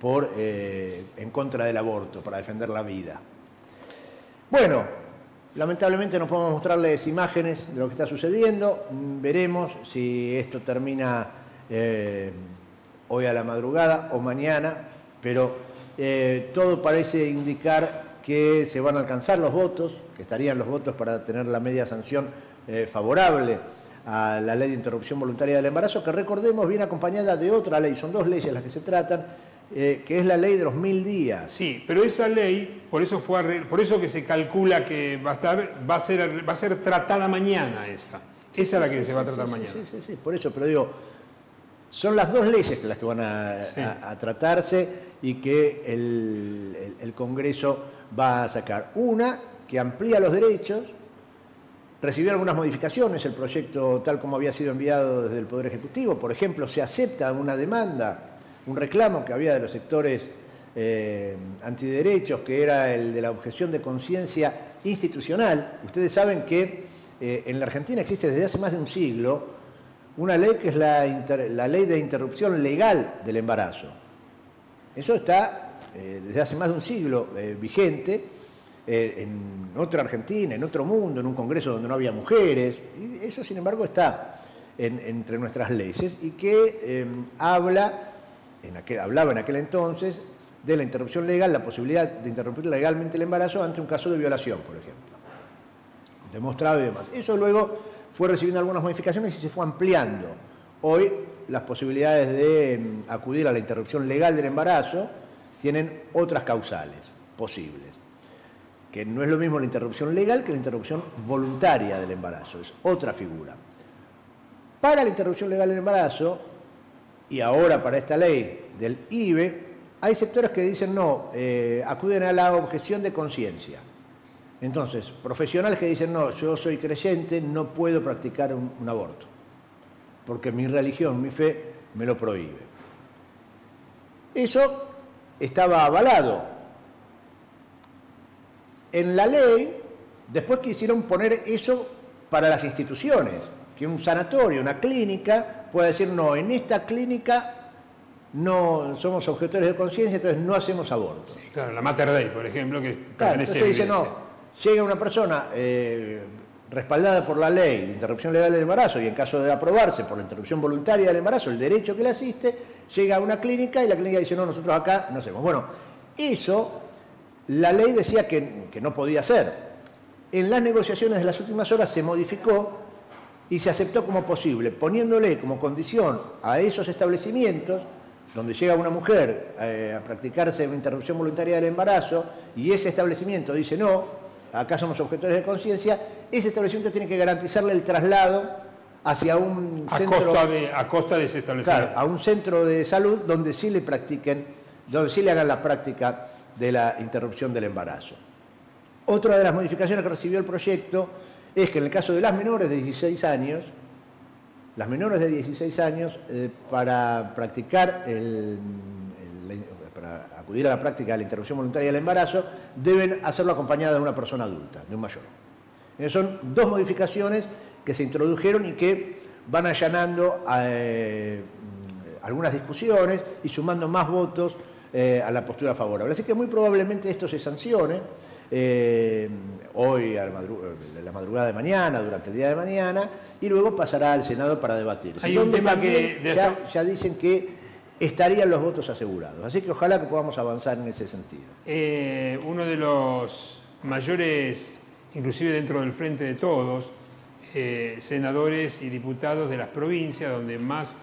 por, eh, en contra del aborto, para defender la vida. Bueno, lamentablemente no podemos mostrarles imágenes de lo que está sucediendo. Veremos si esto termina eh, hoy a la madrugada o mañana, pero eh, todo parece indicar que se van a alcanzar los votos, que estarían los votos para tener la media sanción eh, favorable a la ley de interrupción voluntaria del embarazo, que recordemos viene acompañada de otra ley, son dos leyes las que se tratan, eh, que es la ley de los mil días. sí, pero esa ley, por eso fue por eso que se calcula que va a estar, va a ser, va a ser tratada mañana esa. Esa es la que se va a tratar mañana. Sí, sí, sí, por eso, pero digo, son las dos leyes las que van a, Sí. a- a tratarse y que el, el- el Congreso va a sacar. Una que amplía los derechos, recibió algunas modificaciones el proyecto tal como había sido enviado desde el Poder Ejecutivo. Por ejemplo, se acepta una demanda, un reclamo que había de los sectores eh, antiderechos, que era el de la objeción de conciencia institucional. Ustedes saben que eh, en la Argentina existe desde hace más de un siglo una ley que es la, ley de interrupción legal del embarazo. Eso está eh, desde hace más de un siglo vigente en otra Argentina, en otro mundo, en un congreso donde no había mujeres. Y eso, sin embargo, está. en- entre nuestras leyes y que habla, en aquel, hablaba en aquel entonces, de la interrupción legal, la posibilidad de interrumpir legalmente el embarazo ante un caso de violación, por ejemplo. Demostrado y demás. Eso luego fue recibiendo algunas modificaciones y se fue ampliando. Hoy las posibilidades de mm, acudir a la interrupción legal del embarazo tienen otras causales posibles que no es lo mismo la interrupción legal que la interrupción voluntaria del embarazo, es otra figura. Para la interrupción legal del embarazo, y ahora para esta ley del IBE, hay sectores que dicen no, eh, acuden a la objeción de conciencia. Entonces, profesionales que dicen no, yo soy creyente, no puedo practicar un, un aborto, porque mi religión, mi fe me lo prohíbe. Eso estaba avalado en la ley, después quisieron poner eso para las instituciones, que un sanatorio, una clínica, pueda decir, no, en esta clínica no somos objetores de conciencia, entonces no hacemos aborto. Sí, claro, la Mater Dei, por ejemplo, que Claro, pertenece entonces a dice, no, llega una persona eh, respaldada por la ley de interrupción legal del embarazo y en caso de aprobarse por la interrupción voluntaria del embarazo, el derecho que le asiste, llega a una clínica y la clínica dice, no, nosotros acá no hacemos. Bueno, eso la ley decía que, que no podía ser. En las negociaciones de las últimas horas se modificó y se aceptó como posible, poniéndole como condición a esos establecimientos donde llega una mujer eh, a practicarse una interrupción voluntaria del embarazo y ese establecimiento dice no, acá somos objetores de conciencia, ese establecimiento tiene que garantizarle el traslado hacia un A centro costa, de, a costa de ese establecimiento. Claro, a un centro de salud donde sí le practiquen, donde sí le hagan la práctica de la interrupción del embarazo. Otra de las modificaciones que recibió el proyecto es que en el caso de las menores de 16 años, las menores de 16 años, eh, para practicar para acudir a la práctica de la interrupción voluntaria del embarazo, deben hacerlo acompañada de una persona adulta, de un mayor. Eh, Son dos modificaciones que se introdujeron y que van allanando eh, algunas discusiones y sumando más votos a la postura favorable. Así que muy probablemente esto se sancione eh, hoy, a la, a la madrugada de mañana, durante el día de mañana, y luego pasará al Senado para debatirse. Hay un tema que ya, dicen que estarían los votos asegurados. Así que ojalá que podamos avanzar en ese sentido. Eh, uno de los mayores, inclusive dentro del Frente de Todos, eh, senadores y diputados de las provincias donde más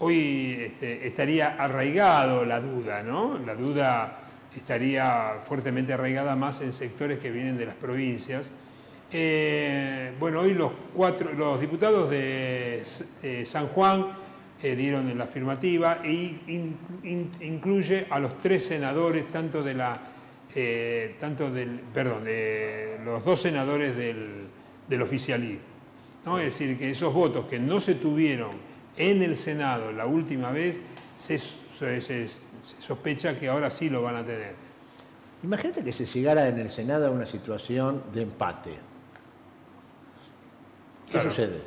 hoy este, estaría arraigado la duda, ¿no? La duda estaría fuertemente arraigada más en sectores que vienen de las provincias. Eh, bueno, hoy los cuatro, los diputados de eh, San Juan eh, dieron la afirmativa e in- in- incluye a los tres senadores, tanto de la, eh, tanto del, perdón, de los dos senadores del, del oficialismo. ¿no? Es decir, que esos votos que no se tuvieron en el Senado la última vez, se- se sospecha que ahora sí lo van a tener. Imagínate que se llegara en el Senado a una situación de empate. ¿Qué Claro. sucede?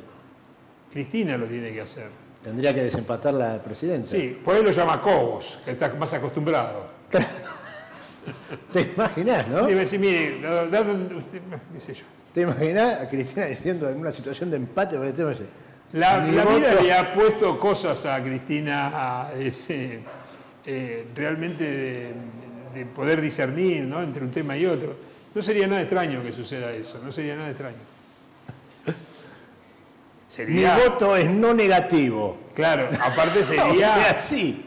Cristina lo tiene que hacer. Tendría que desempatar la presidenta. Sí, por ahí lo llama Cobos, que está más acostumbrado. ¿Te imaginas, no? Debe decir, mire, usted- qué sé yo. ¿Te imaginas a Cristina diciendo en una situación de empate? Porque tengo ese- La, la vida le ha puesto cosas a Cristina a, este, eh, realmente de, de poder discernir ¿no? entre un tema y otro. No sería nada extraño que suceda eso, no sería nada extraño. Mi Sería, voto es no negativo. claro, aparte O sea, sería, sí.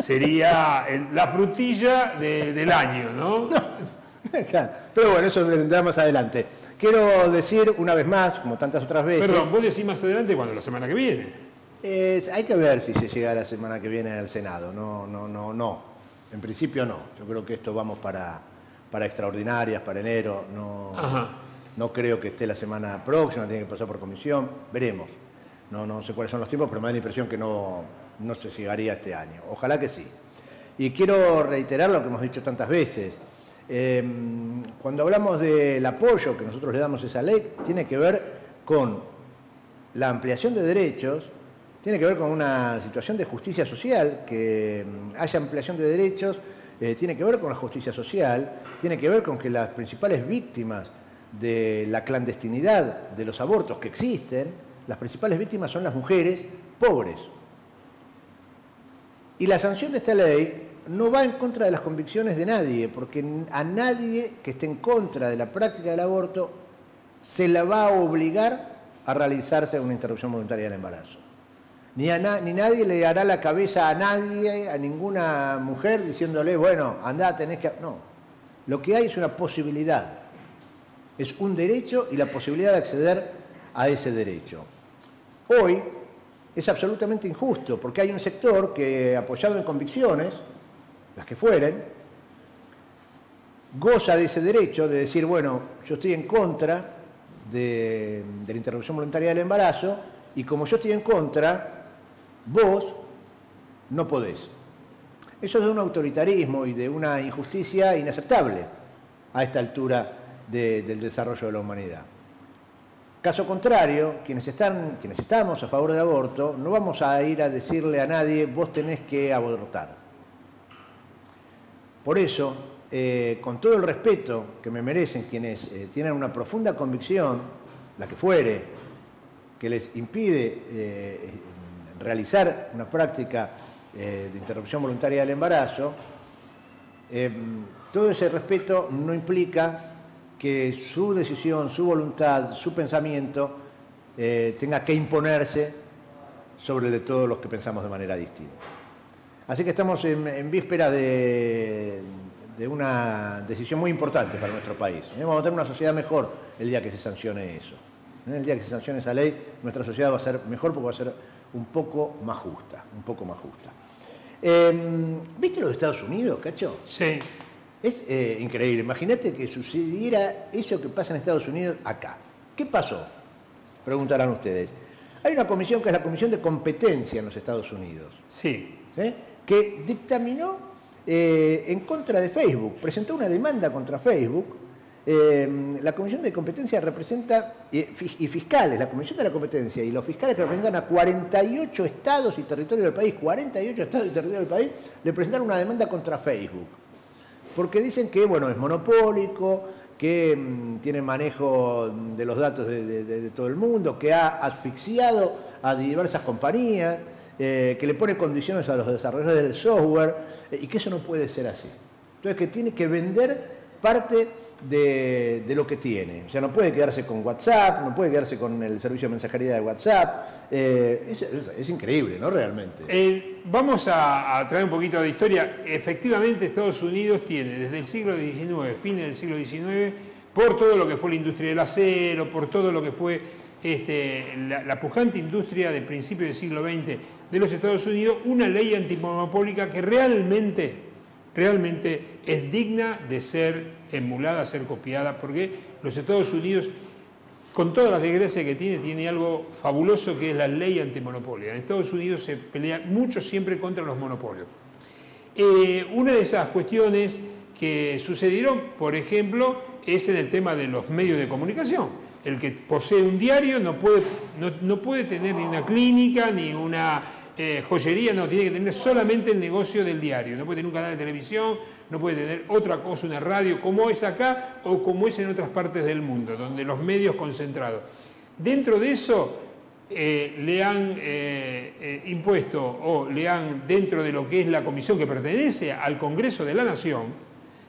sería el- la frutilla de- del año, ¿no? Pero bueno, eso lo tendrá más adelante. Quiero decir una vez más, como tantas otras veces, Perdón, vos decís más adelante cuando la semana que viene. Es- hay que ver si se llega la semana que viene al Senado. No, no, no, no. En principio no. Yo creo que esto vamos para, para extraordinarias, para enero. No, Ajá. no creo que esté la semana próxima, tiene que pasar por comisión. Veremos. No, no sé cuáles son los tiempos, pero me da la impresión que no, no se llegaría este año. Ojalá que sí. Y quiero reiterar lo que hemos dicho tantas veces. Eh, cuando hablamos del apoyo que nosotros le damos a esa ley, tiene que ver con la ampliación de derechos, tiene que ver con una situación de justicia social, que mm, haya ampliación de derechos, eh, tiene que ver con la justicia social, tiene que ver con que las principales víctimas de la clandestinidad de los abortos que existen, las principales víctimas son las mujeres pobres. Y la sanción de esta ley no va en contra de las convicciones de nadie, porque a nadie que esté en contra de la práctica del aborto se la va a obligar a realizarse una interrupción voluntaria del embarazo. Ni, nadie le hará la cabeza a nadie, a ninguna mujer, diciéndole, bueno, anda, tenés que... No, lo que hay es una posibilidad, es un derecho y la posibilidad de acceder a ese derecho. Hoy es absolutamente injusto, porque hay un sector que, apoyado en convicciones, las que fueren, goza de ese derecho de decir, bueno, yo estoy en contra de, la interrupción voluntaria del embarazo y como yo estoy en contra, vos no podés. Eso es de un autoritarismo y de una injusticia inaceptable a esta altura del desarrollo de la humanidad. Caso contrario, quienes, están, quienes estamos a favor del aborto, no vamos a ir a decirle a nadie, vos tenés que abortar. Por eso, eh, con todo el respeto que me merecen quienes eh, tienen una profunda convicción, la que fuere, que les impide eh, realizar una práctica de interrupción voluntaria del embarazo, todo ese respeto no implica que su decisión, su voluntad, su pensamiento tenga que imponerse sobre de todos los que pensamos de manera distinta. Así que estamos en, víspera de, una decisión muy importante para nuestro país. ¿eh? Vamos a tener una sociedad mejor el día que se sancione eso. ¿eh? El día que se sancione esa ley, nuestra sociedad va a ser mejor porque va a ser un poco más justa, un poco más justa. Em, ¿Viste los Estados Unidos, Cacho? Sí. Es eh, increíble. Imagínate que sucediera eso que pasa en Estados Unidos acá. ¿Qué pasó? Preguntarán ustedes. Hay una comisión que es la Comisión de Competencia en los Estados Unidos. Sí que dictaminó eh, en contra de Facebook, presentó una demanda contra Facebook. Eh, la Comisión de Competencia representa, y fiscales, la Comisión de la Competencia y los fiscales que representan a 48 estados y territorios del país, 48 estados y territorios del país, le presentaron una demanda contra Facebook. Porque dicen que, bueno, es monopólico, que mm, tiene manejo de los datos de todo el mundo, que ha asfixiado a diversas compañías. Eh, que le pone condiciones a los desarrolladores del software eh, y que eso no puede ser así. Entonces que tiene que vender parte de, lo que tiene. O sea, no puede quedarse con WhatsApp, no puede quedarse con el servicio de mensajería de WhatsApp. Eh, es, increíble, ¿no? Realmente. vamos a, traer un poquito de historia. Efectivamente, Estados Unidos tiene desde el siglo XIX, fines del siglo XIX, por todo lo que fue la industria del acero, por todo lo que fue este, la, la, pujante industria del principio del siglo XX de los Estados Unidos una ley antimonopólica que realmente, realmente es digna de ser emulada, ser copiada, porque los Estados Unidos, con todas las desgracias que tiene, tiene algo fabuloso que es la ley antimonopolia. En Estados Unidos se pelea mucho siempre contra los monopolios. Eh, una de esas cuestiones que sucedieron, por ejemplo, es en el tema de los medios de comunicación el que posee un diario no, puede tener ni una clínica, ni una eh, joyería, no, tiene que tener solamente el negocio del diario. No puede tener un canal de televisión, no puede tener otra cosa, una radio, como es acá o como es en otras partes del mundo, donde los medios concentrados. Dentro de eso eh, le han eh, impuesto o le han, dentro de lo que es la comisión que pertenece al Congreso de la Nación,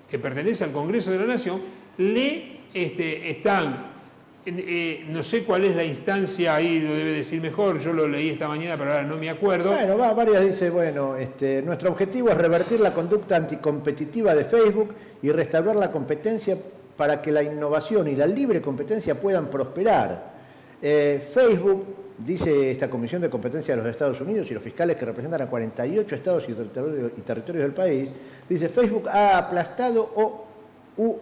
que pertenece al Congreso de la Nación, le este, están eh, no sé cuál es la instancia ahí, lo debe decir mejor, yo lo leí esta mañana, pero ahora no me acuerdo. Bueno, va, varias dice, bueno, este, nuestro objetivo es revertir la conducta anticompetitiva de Facebook y restaurar la competencia para que la innovación y la libre competencia puedan prosperar. Eh, Facebook, dice esta Comisión de Competencia de los Estados Unidos y los fiscales que representan a 48 estados y territorios del país, dice Facebook ha aplastado o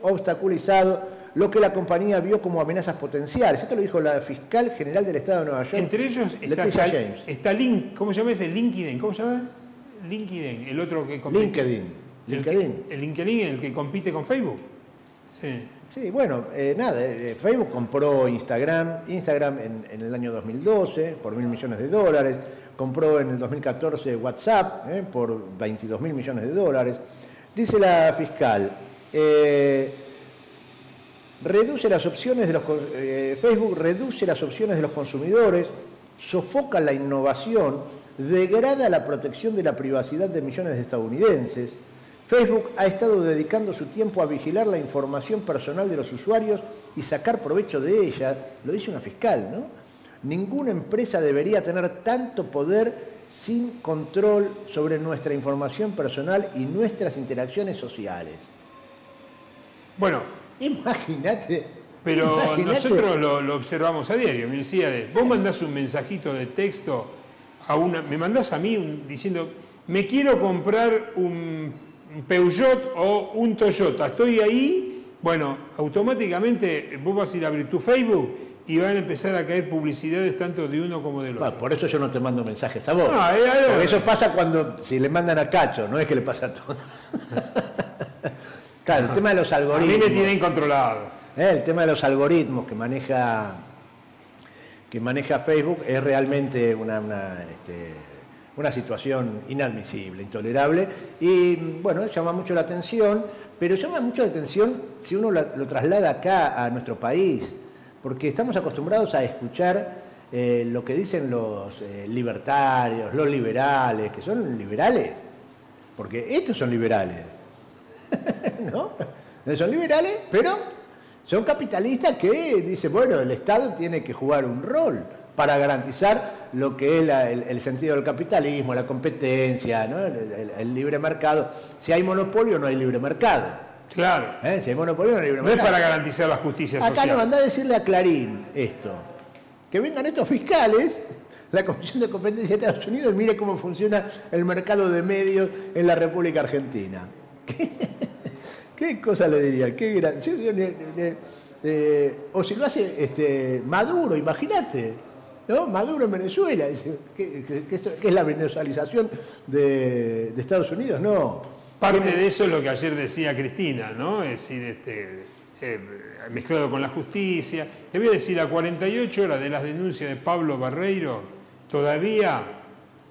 obstaculizado lo que la compañía vio como amenazas potenciales. Esto lo dijo la fiscal general del Estado de Nueva York. Entre ellos está, James. está Link, ¿cómo se llama ese? LinkedIn, ¿cómo se llama? LinkedIn, el otro que compite. LinkedIn. LinkedIn. El, LinkedIn, el que compite con Facebook. Sí. Sí, bueno, eh, nada, eh, Facebook compró Instagram, Instagram en, el año 2012 por mil millones de dólares, compró en el 2014 WhatsApp eh, por 22 mil millones de dólares. Dice la fiscal, reduce las opciones de los, eh, Facebook reduce las opciones de los consumidores, sofoca la innovación, degrada la protección de la privacidad de millones de estadounidenses. Facebook ha estado dedicando su tiempo a vigilar la información personal de los usuarios y sacar provecho de ella, lo dice una fiscal, ¿no? Ninguna empresa debería tener tanto poder sin control sobre nuestra información personal y nuestras interacciones sociales. Bueno, Imagínate. pero nosotros lo, lo observamos a diario. Me decía, de, vos mandás un mensajito de texto a una. Me mandás a mí un- diciendo, me quiero comprar un, un Peugeot o un Toyota. Estoy ahí. Bueno, automáticamente vos vas a ir a abrir tu Facebook y van a empezar a caer publicidades tanto de uno como del otro. Bueno, por eso yo no te mando mensajes a vos. No, eh, eh, Porque eso pasa cuando si le mandan a Cacho, no es que le pasa a todos. claro, el tema de los a mí algoritmos. me tienen controlado. Eh, El tema de los algoritmos que maneja que maneja Facebook es realmente una, una, este, una situación inadmisible, intolerable y bueno, llama mucho la atención, pero llama mucho la atención si uno lo traslada acá a nuestro país, porque estamos acostumbrados a escuchar eh, lo que dicen los eh, libertarios, los liberales, que son liberales, porque estos son liberales. ¿no? No Son liberales, pero son capitalistas que dicen, bueno, el Estado tiene que jugar un rol para garantizar lo que es la- el, el sentido del capitalismo, la competencia, ¿no? el, el- el libre mercado. Si hay monopolio, no hay libre mercado. Claro. ¿eh? Si hay monopolio, no hay libre No es mercado. para garantizar la justicia Acá social. no, anda a decirle a Clarín esto. Que vengan estos fiscales, la Comisión de Competencia de Estados Unidos, y mire cómo funciona el mercado de medios en la República Argentina. ¿Qué, qué cosa le diría? Qué gran- eh, o si lo hace este, Maduro, imagínate. ¿no? Maduro en Venezuela. ¿Qué, es, la venezualización de, de Estados Unidos? No. Parte de eso es lo que ayer decía Cristina, ¿no? Es decir, este, eh, mezclado con la justicia. Te voy a decir, a 48 horas de las denuncias de Pablo Barreiro, todavía,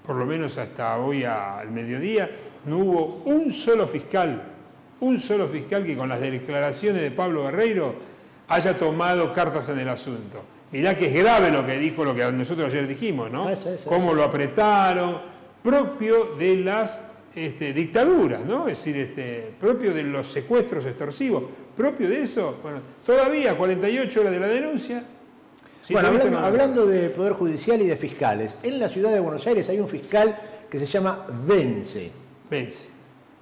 por lo menos hasta hoy al mediodía, no hubo un solo fiscal, un solo fiscal que con las declaraciones de Pablo Barreiro haya tomado cartas en el asunto. Mirá que es grave lo que dijo, lo que nosotros ayer dijimos, ¿no? Sí, sí, Cómo sí. lo apretaron, propio de las este, dictaduras, ¿no? Es decir, este, propio de los secuestros extorsivos, propio de eso, bueno, todavía 48 horas de la denuncia. si bueno, hablando, hablando de Poder Judicial y de fiscales, en la ciudad de Buenos Aires hay un fiscal que se llama Vence. Vence.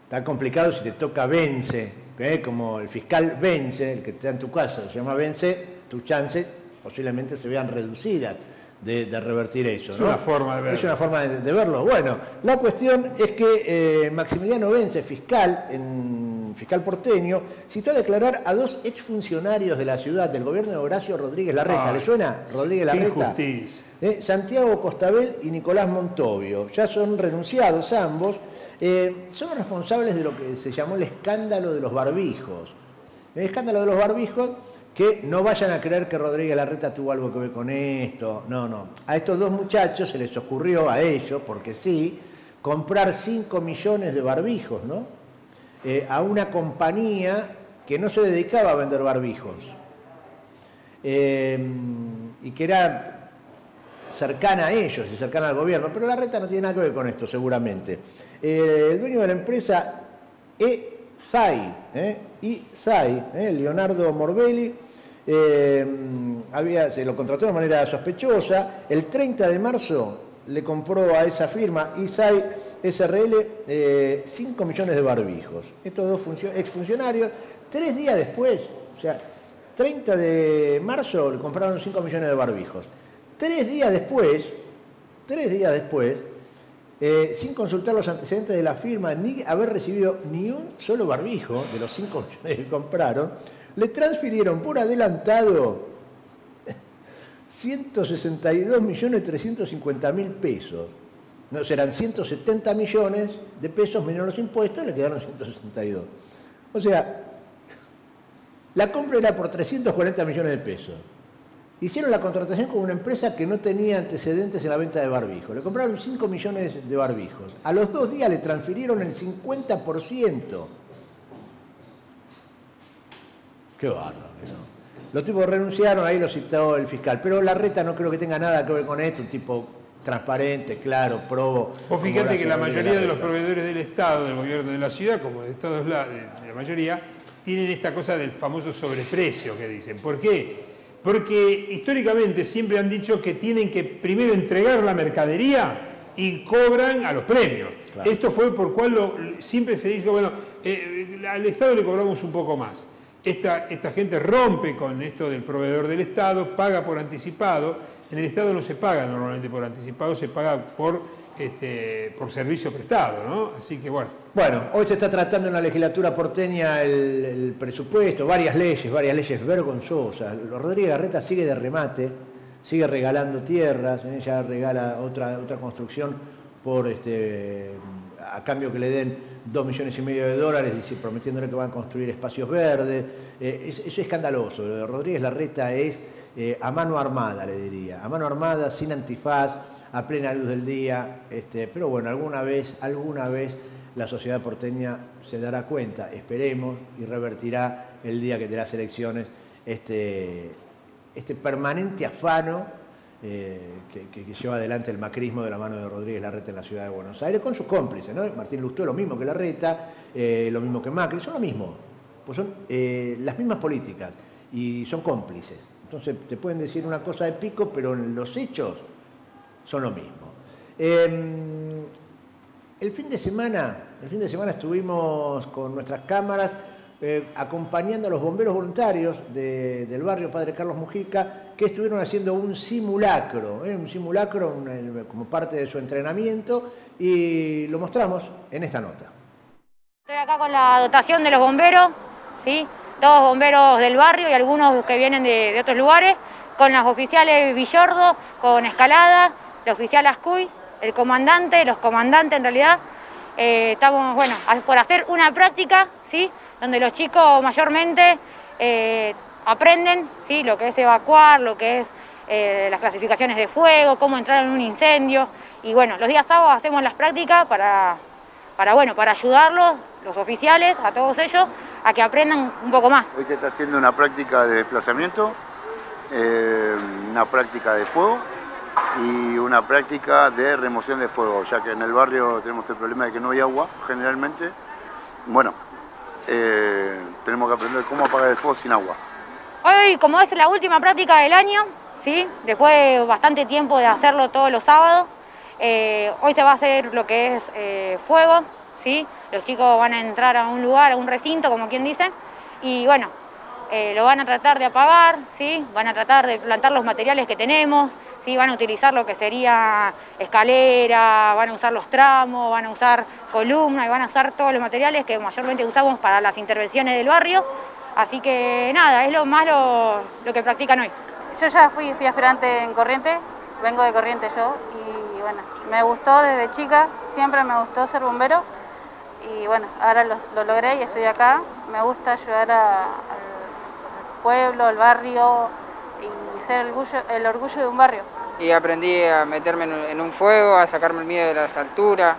Está complicado si te toca Vence, ¿eh? como el fiscal Vence, el que está en tu casa, se llama Vence, tus chances posiblemente se vean reducidas de, de revertir eso. Es ¿no? una forma de verlo. Es una forma de, de verlo. Bueno, la cuestión es que eh, Maximiliano Vence, fiscal, en, fiscal porteño, citó a declarar a dos exfuncionarios de la ciudad del gobierno de Horacio Rodríguez Larreta. Ay, ¿Le suena Rodríguez qué Larreta? injusticia. Eh, Santiago Costabel y Nicolás Montovio. Ya son renunciados ambos. Eh, son responsables de lo que se llamó el escándalo de los barbijos. El escándalo de los barbijos, que no vayan a creer que Rodríguez Larreta tuvo algo que ver con esto. No, no. A estos dos muchachos se les ocurrió, a ellos, porque sí, comprar 5 millones de barbijos, ¿no? Eh, a una compañía que no se dedicaba a vender barbijos. Eh, y que era cercana a ellos y cercana al gobierno, pero la reta no tiene nada que ver con esto, seguramente. Eh, el dueño de la empresa E-SAI, ¿eh? E-SAI, ¿eh? Leonardo Morbelli, eh, había, se lo contrató de manera sospechosa. El 30 de marzo le compró a esa firma E-SAI SRL eh, 5 millones de barbijos. Estos dos funcio- exfuncionarios, tres días después, o sea, 30 de marzo le compraron 5 millones de barbijos. Tres días después, tres días después, eh, sin consultar los antecedentes de la firma, ni haber recibido ni un solo barbijo de los 5 millones que compraron, le transfirieron por adelantado 162.350.000 pesos. No, serán 170 millones de pesos menos los impuestos, le quedaron 162. O sea, la compra era por 340 millones de pesos. Hicieron la contratación con una empresa que no tenía antecedentes en la venta de barbijos. Le compraron 5 millones de barbijos. A los dos días le transfirieron el 50%. Qué bárbaro eso. Los tipos renunciaron, ahí lo citó el fiscal. Pero la reta no creo que tenga nada que ver con esto, un tipo transparente, claro, probo. Vos fíjate que la mayoría de los proveedores del Estado, del gobierno de la ciudad, como de todos la, de, de la mayoría, tienen esta cosa del famoso sobreprecio que dicen. ¿Por qué? Porque históricamente siempre han dicho que tienen que primero entregar la mercadería y cobran a los premios. Claro. Esto fue por cual lo- siempre se dijo, bueno, eh, al Estado le cobramos un poco más. Esta, esta gente rompe con esto del proveedor del Estado, paga por anticipado. En el Estado no se paga normalmente por anticipado, se paga por, este, por servicio prestado, ¿no? Así que bueno. Bueno, hoy se está tratando en la legislatura porteña el, presupuesto, varias leyes, varias leyes vergonzosas. Rodríguez Garreta sigue de remate, sigue regalando tierras, ¿eh? ya regala otra, otra construcción por este, a cambio que le den dos millones y medio de dólares, dice, prometiéndole que van a construir espacios verdes. Eh, es, es escandaloso. Rodríguez Larreta es eh, a mano armada, le diría. A mano armada, sin antifaz, a plena luz del día. Este, pero bueno, alguna vez, alguna vez la sociedad porteña se dará cuenta, esperemos, y revertirá el día que las elecciones este, este permanente afano eh, que lleva adelante el macrismo de la mano de Rodríguez Larreta en la ciudad de Buenos Aires, con sus cómplices, ¿no? Martín Lustó lo mismo que Larreta, eh, lo mismo que Macri, son lo mismo, pues son eh, las mismas políticas y son cómplices. Entonces te pueden decir una cosa de pico, pero en los hechos son lo mismo. Em, el fin de semana, el fin de semana estuvimos con nuestras cámaras eh, acompañando a los bomberos voluntarios de- del barrio Padre Carlos Mujica, que estuvieron haciendo un simulacro, ¿eh? un simulacro una- como parte de su entrenamiento, y lo mostramos en esta nota. Estoy acá con la dotación de los bomberos, ¿sí? todos bomberos del barrio y algunos que vienen de, de otros lugares, con las oficiales Villordo, con Escalada, la oficial Ascuy, el comandante, los comandantes en realidad. Eh, estamos, bueno, por hacer una práctica, ¿sí? donde los chicos mayormente eh, aprenden ¿sí? lo que es evacuar, lo que es eh, las clasificaciones de fuego, cómo entrar en un incendio. Y bueno, los días sábados hacemos las prácticas para, para, bueno, para ayudarlos, los oficiales, a todos ellos, a que aprendan un poco más. Hoy se está haciendo una práctica de desplazamiento, una práctica de fuego y una práctica de remoción de fuego, ya que en el barrio tenemos el problema de que no hay agua generalmente. Bueno, eh, tenemos que aprender cómo apagar el fuego sin agua. Hoy, como es la última práctica del año, ¿sí? después de bastante tiempo de hacerlo todos los sábados, eh, hoy se va a hacer lo que es eh, fuego, ¿sí? los chicos van a entrar a un lugar, a un recinto, como quien dice, y bueno, lo van a tratar de apagar, ¿sí? van a tratar de plantar los materiales que tenemos, ¿sí? van a utilizar lo que sería escalera, van a usar los tramos, van a usar columnas y van a usar todos los materiales que mayormente usamos para las intervenciones del barrio. Así que nada, es lo más lo, lo que practican hoy. Yo ya fui, fui aspirante en Corriente, vengo de Corriente yo y bueno, me gustó desde chica, siempre me gustó ser bombero y bueno, ahora lo, lo logré y estoy acá. Me gusta ayudar al pueblo, al barrio y ser el orgullo, el orgullo de un barrio. y aprendí a meterme en un, fuego, a sacarme el miedo de las alturas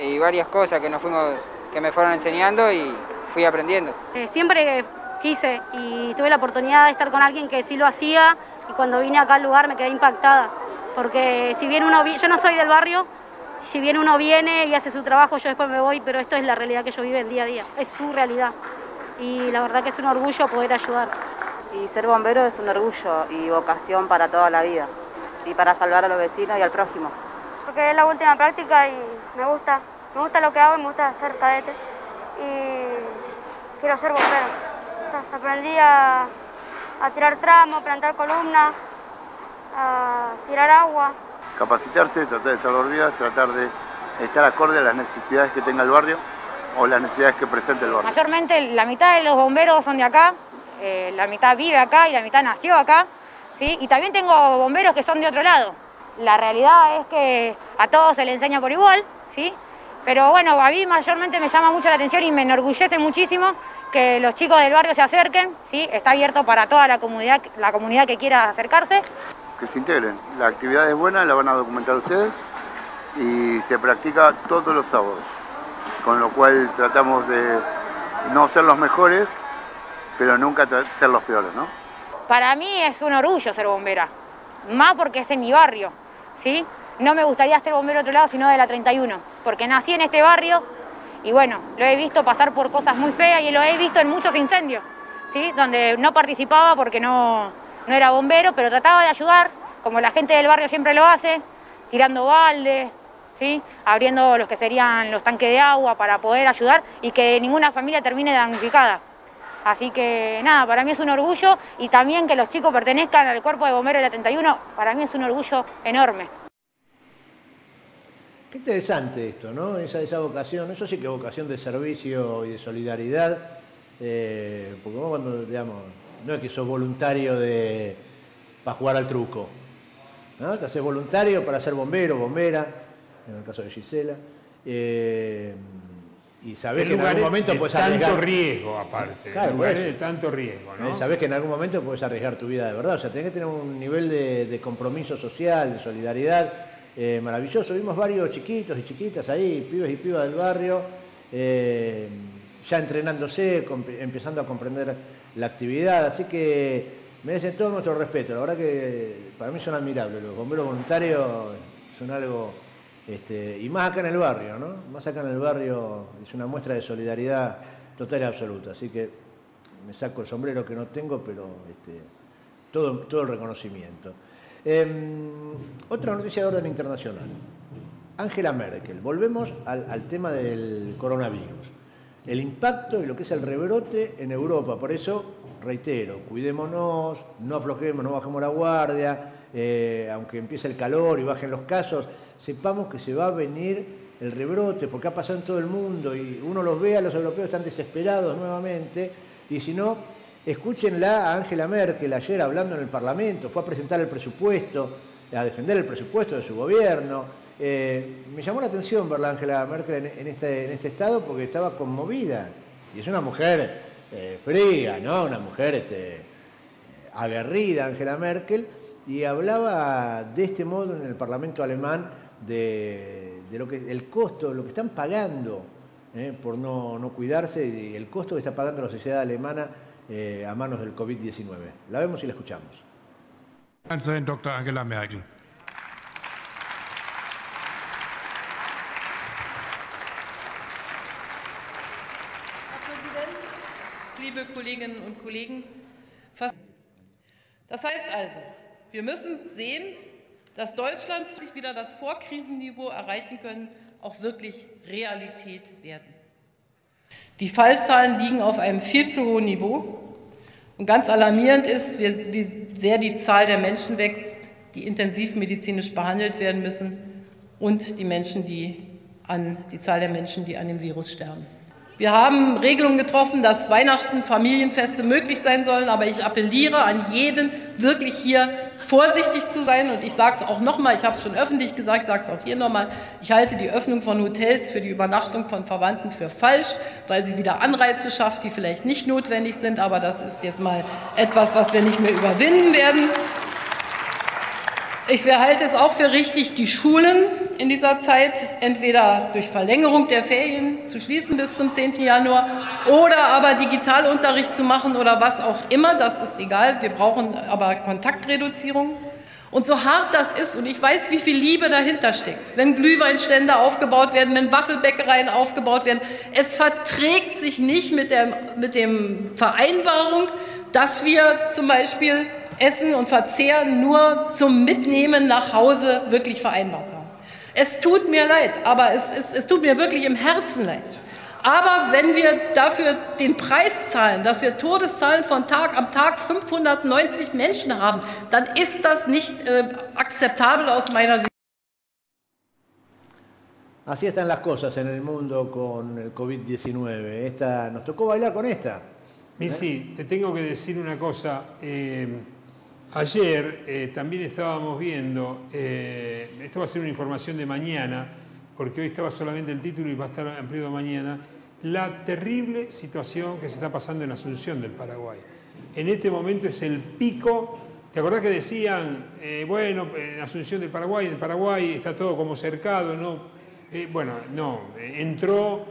y varias cosas que nos fuimos, que me fueron enseñando y fui aprendiendo. Eh, siempre quise y tuve la oportunidad de estar con alguien que sí lo hacía y cuando vine acá al lugar me quedé impactada. Porque si bien uno, yo no soy del barrio, si bien uno viene y hace su trabajo, yo después me voy, pero esto es la realidad que ellos viven día a día, es su realidad. Y la verdad que es un orgullo poder ayudar. Y ser bombero es un orgullo y vocación para toda la vida. Y para salvar a los vecinos y al prójimo. Porque es la última práctica y me gusta, me gusta lo que hago y me gusta ser cadete. Y quiero ser bombero. Entonces aprendí a, a tirar tramo, plantar columnas, a tirar agua. Capacitarse, tratar de salvar vidas, tratar de estar acorde a las necesidades que tenga el barrio o las necesidades que presente el barrio. Mayormente la mitad de los bomberos son de acá, eh, la mitad vive acá y la mitad nació acá, ¿sí? y también tengo bomberos que son de otro lado. La realidad es que a todos se le enseña por igual, ¿sí? pero bueno, a mí mayormente me llama mucho la atención y me enorgullece muchísimo que los chicos del barrio se acerquen, ¿sí? está abierto para toda la comunidad, la comunidad que quiera acercarse. Que se integren. La actividad es buena, la van a documentar ustedes y se practica todos los sábados. Con lo cual tratamos de no ser los mejores, pero nunca ser los peores, ¿no? para mí es un orgullo ser bombera, más porque es en mi barrio, ¿sí? No me gustaría ser bombero de otro lado, sino de la 31, porque nací en este barrio y bueno, lo he visto pasar por cosas muy feas y lo he visto en muchos incendios, ¿sí? Donde no participaba porque no, no era bombero, pero trataba de ayudar, como la gente del barrio siempre lo hace, tirando baldes, ¿sí? abriendo los que serían los tanques de agua para poder ayudar y que ninguna familia termine damnificada. Así que nada, para mí es un orgullo y también que los chicos pertenezcan al cuerpo de bomberos de la 31, para mí es un orgullo enorme. Qué interesante esto, ¿no? Esa, esa vocación, eso sí que es vocación de servicio y de solidaridad, eh, porque vos cuando, digamos, no es que sos voluntario de, para jugar al truco, ¿no? Te haces voluntario para ser bombero, bombera, en el caso de Gisela, eh, y sabés que en algún momento puedes arriesgar... tanto riesgo, aparte. Claro, lugares de tanto riesgo, ¿no? Sabés que en algún momento puedes arriesgar tu vida de verdad. O sea, tenés que tener un nivel de, de compromiso social, de solidaridad eh, maravilloso. Vimos varios chiquitos y chiquitas ahí, pibes y pibas del barrio, eh, ya entrenándose, empezando a comprender la actividad. Así que merecen todo nuestro respeto. La verdad que para mí son admirables. Los bomberos voluntarios son algo... este, y más acá en el barrio, ¿no? Más acá en el barrio es una muestra de solidaridad total y absoluta. Así que me saco el sombrero que no tengo, pero este, todo, todo el reconocimiento. Em, otra noticia de orden internacional. Angela Merkel. Volvemos al, tema del coronavirus. El impacto y lo que es el rebrote en Europa. Por eso, reitero, cuidémonos, no aflojemos, no bajemos la guardia, eh, aunque empiece el calor y bajen los casos, sepamos que se va a venir el rebrote, porque ha pasado en todo el mundo y uno los ve a los europeos están desesperados nuevamente, y si no, escúchenla a Angela Merkel ayer hablando en el Parlamento, fue a presentar el presupuesto, a defender el presupuesto de su gobierno. Eh, me llamó la atención verla Angela Merkel este, en este estado porque estaba conmovida, y es una mujer eh, fría, ¿no? Una mujer este, aguerrida, Angela Merkel, y hablaba de este modo en el Parlamento alemán de, de lo que el costo, lo que están pagando eh, por no, no cuidarse y el costo que está pagando la sociedad alemana eh, a manos del COVID-19. La vemos y la escuchamos. Kanzlerin Dr. Angela Merkel. Liebe Kolleginnen und Kollegen, das heißt also, wir müssen sehen, dass Deutschland sich wieder das Vorkrisenniveau erreichen können, auch wirklich Realität werden. Die Fallzahlen liegen auf einem viel zu hohen Niveau. Und ganz alarmierend ist, wie sehr die Zahl der Menschen wächst, die intensivmedizinisch behandelt werden müssen und die Menschen, die an die Zahl der Menschen, die an dem Virus sterben. Wir haben Regelungen getroffen, dass Weihnachten, Familienfeste möglich sein sollen, aber ich appelliere an jeden, wirklich hier vorsichtig zu sein. Und ich sage es auch nochmal, ich habe es schon öffentlich gesagt, ich sage es auch hier nochmal, ich halte die Öffnung von Hotels für die Übernachtung von Verwandten für falsch, weil sie wieder Anreize schafft, die vielleicht nicht notwendig sind. Aber das ist jetzt mal etwas, was wir nicht mehr überwinden werden. Ich halte es auch für richtig, die Schulen in dieser Zeit entweder durch Verlängerung der Ferien zu schließen bis zum 10. Januar oder aber Digitalunterricht zu machen oder was auch immer. Das ist egal. Wir brauchen aber Kontaktreduzierung. Und so hart das ist, und ich weiß, wie viel Liebe dahinter steckt, wenn Glühweinstände aufgebaut werden, wenn Waffelbäckereien aufgebaut werden, es verträgt sich nicht mit der mit dem Vereinbarung, dass wir zum Beispiel Essen und Verzehr nur zum Mitnehmen nach Hause wirklich vereinbart haben. Es tut mir leid, aber es, es, es tut mir wirklich im Herzen leid. Aber wenn wir dafür den Preis zahlen, dass wir Todeszahlen von Tag am Tag 590 Menschen haben, dann ist das nicht äh, akzeptabel aus meiner Sicht. Así están las cosas en el mundo con el COVID-19. Esta, nos tocó bailar con esta. Missy, te tengo que decir una cosa. Eh, ayer eh, también estábamos viendo, eh, esto va a ser una información de mañana, porque hoy estaba solamente el título y va a estar ampliado mañana, la terrible situación que se está pasando en Asunción del Paraguay. En este momento es el pico. ¿Te acordás que decían, eh, bueno, en Asunción del Paraguay, en Paraguay está todo como cercado, ¿no? Bueno, no, entró,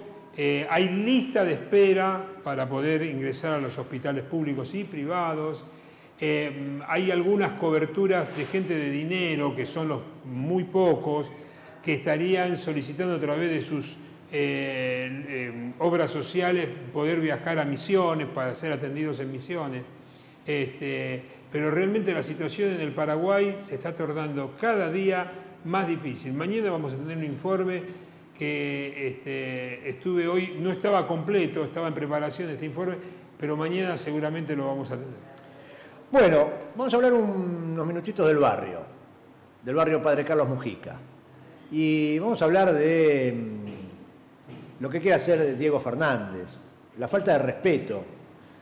hay lista de espera para poder ingresar a los hospitales públicos y privados. Eh, hay algunas coberturas de gente de dinero, que son los muy pocos, que estarían solicitando a través de sus eh, eh, obras sociales poder viajar a misiones para ser atendidos en misiones. Este, pero realmente la situación en el Paraguay se está tornando cada día más difícil. Mañana vamos a tener un informe que este, estuve hoy, no estaba completo, estaba en preparación este informe, pero mañana seguramente lo vamos a tener. Bueno, vamos a hablar unos minutitos del barrio, del barrio Padre Carlos Mujica. Y vamos a hablar de mm, lo que quiere hacer Diego Fernández, la falta de respeto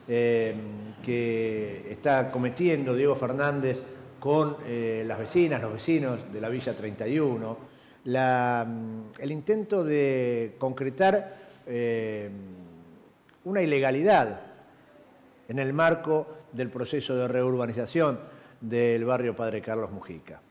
eh, que está cometiendo Diego Fernández con eh, las vecinas, los vecinos de la Villa 31, mm, el intento de concretar eh, una ilegalidad en el marco del proceso de reurbanización del barrio Padre Carlos Mujica.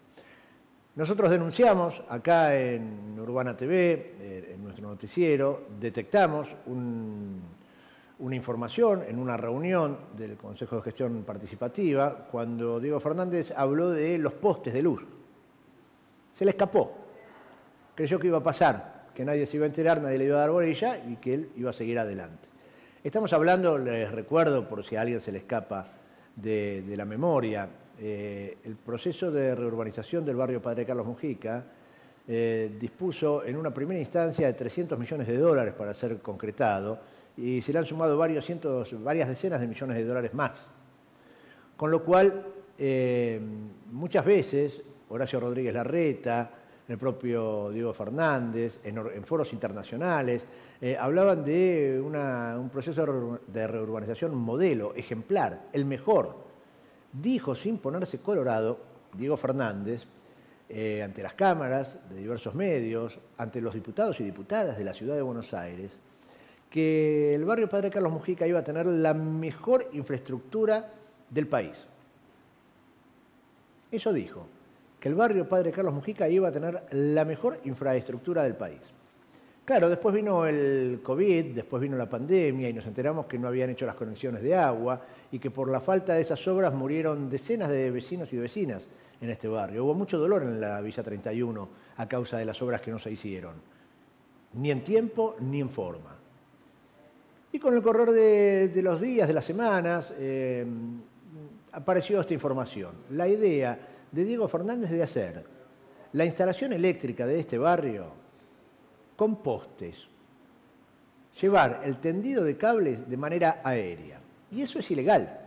Nosotros denunciamos acá en Urbana TV, eh, en nuestro noticiero, detectamos una información en una reunión del Consejo de Gestión Participativa cuando Diego Fernández habló de los postes de luz. Se le escapó. Creyó que iba a pasar, que nadie se iba a enterar, nadie le iba a dar bolilla y que él iba a seguir adelante. Estamos hablando, les recuerdo, por si a alguien se le escapa de, la memoria, eh, el proceso de reurbanización del barrio Padre Carlos Mujica eh, dispuso en una primera instancia de 300 millones de dólares para ser concretado y se le han sumado varias decenas de millones de dólares más. Con lo cual, eh, muchas veces, Horacio Rodríguez Larreta, el propio Diego Fernández, en, foros internacionales, eh, hablaban de un proceso de reurbanización modelo, ejemplar, el mejor. Dijo sin ponerse colorado, Diego Fernández, eh, ante las cámaras de diversos medios, ante los diputados y diputadas de la ciudad de Buenos Aires, que el barrio Padre Carlos Mujica iba a tener la mejor infraestructura del país. Eso dijo que el barrio Padre Carlos Mujica iba a tener la mejor infraestructura del país. Claro, después vino el COVID, después vino la pandemia y nos enteramos que no habían hecho las conexiones de agua y que por la falta de esas obras murieron decenas de vecinos y vecinas en este barrio. Hubo mucho dolor en la Villa 31 a causa de las obras que no se hicieron, ni en tiempo ni en forma. Y con el correr de, los días, de las semanas, eh, apareció esta información. La idea de Diego Fernández de hacer la instalación eléctrica de este barrio con postes, llevar el tendido de cables de manera aérea. Y eso es ilegal.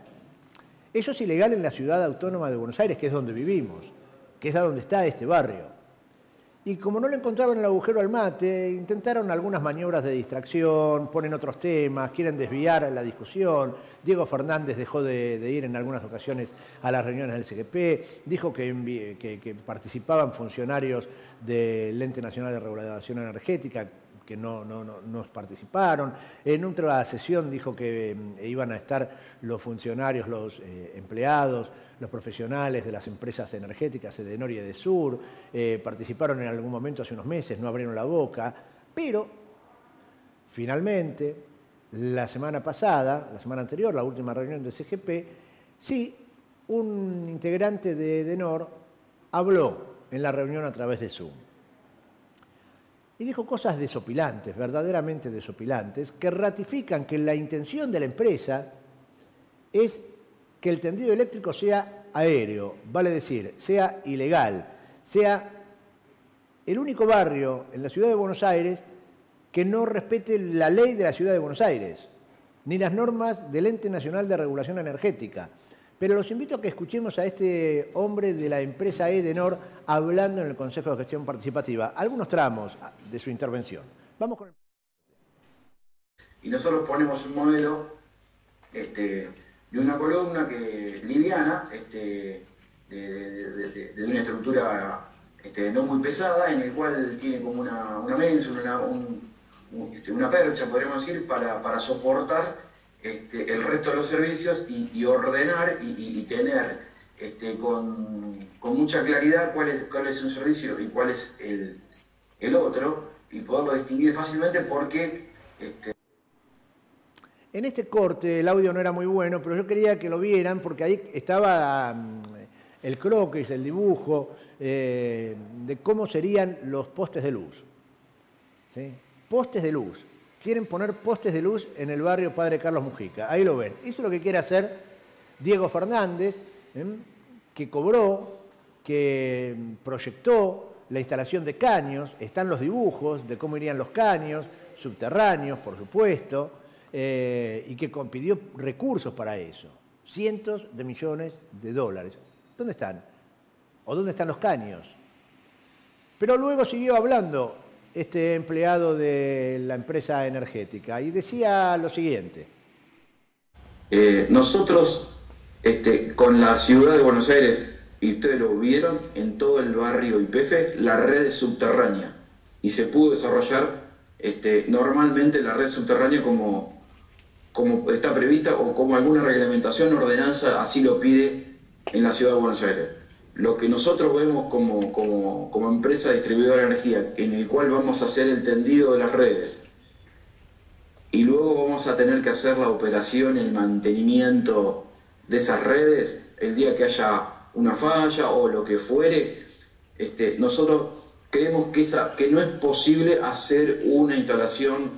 Eso es ilegal en la ciudad autónoma de Buenos Aires, que es donde vivimos, que es donde está este barrio. Y como no le encontraban el agujero al mate, intentaron algunas maniobras de distracción, ponen otros temas, quieren desviar la discusión. Diego Fernández dejó de, ir en algunas ocasiones a las reuniones del CGP, dijo que, participaban funcionarios del Ente Nacional de Regulación Energética, que no, no, participaron. En otra sesión dijo que mm, iban a estar los funcionarios, los eh, empleados, los profesionales de las empresas energéticas de Nor y de Sur, eh, participaron en algún momento hace unos meses, no abrieron la boca, pero finalmente, la semana pasada, la semana anterior, la última reunión del CGP, sí, un integrante de Denor habló en la reunión a través de Zoom y dijo cosas desopilantes, verdaderamente desopilantes, que ratifican que la intención de la empresa es que el tendido eléctrico sea aéreo, vale decir, sea ilegal, sea el único barrio en la ciudad de Buenos Aires que no respete la ley de la ciudad de Buenos Aires, ni las normas del Ente Nacional de Regulación Energética. Pero los invito a que escuchemos a este hombre de la empresa Edenor hablando en el Consejo de Gestión Participativa, algunos tramos de su intervención. Vamos con el... Y nosotros ponemos un modelo este, de una columna que, liviana, este, de, una estructura este, no muy pesada, en el cual tiene como una, una mensa, una, percha, podríamos decir, para, para soportar el resto de los servicios y, ordenar y, tener este, con, mucha claridad cuál es, cuál es un servicio y cuál es el, otro y poderlo distinguir fácilmente porque... Este... En este corte el audio no era muy bueno, pero yo quería que lo vieran porque ahí estaba mm, el croquis, el dibujo eh, de cómo serían los postes de luz. ¿sí? Postes de luz. Quieren poner postes de luz en el barrio Padre Carlos Mujica. Ahí lo ven. Eso es lo que quiere hacer Diego Fernández, que cobró, que proyectó la instalación de caños. Están los dibujos de cómo irían los caños, subterráneos, por supuesto, eh, y que pidió recursos para eso. Cientos de millones de dólares. ¿Dónde están? ¿O dónde están los caños? Pero luego siguió hablando este empleado de la empresa energética y decía lo siguiente. Eh, nosotros, este, con la ciudad de Buenos Aires, y ustedes lo vieron, en todo el barrio IPF, la red subterránea y se pudo desarrollar este, normalmente la red subterránea como, como está prevista o como alguna reglamentación, ordenanza así lo pide en la ciudad de Buenos Aires lo que nosotros vemos como, como, empresa distribuidora de energía, en el cual vamos a hacer el tendido de las redes, y luego vamos a tener que hacer la operación, el mantenimiento de esas redes, el día que haya una falla o lo que fuere, este, nosotros creemos que, esa, que no es posible hacer una instalación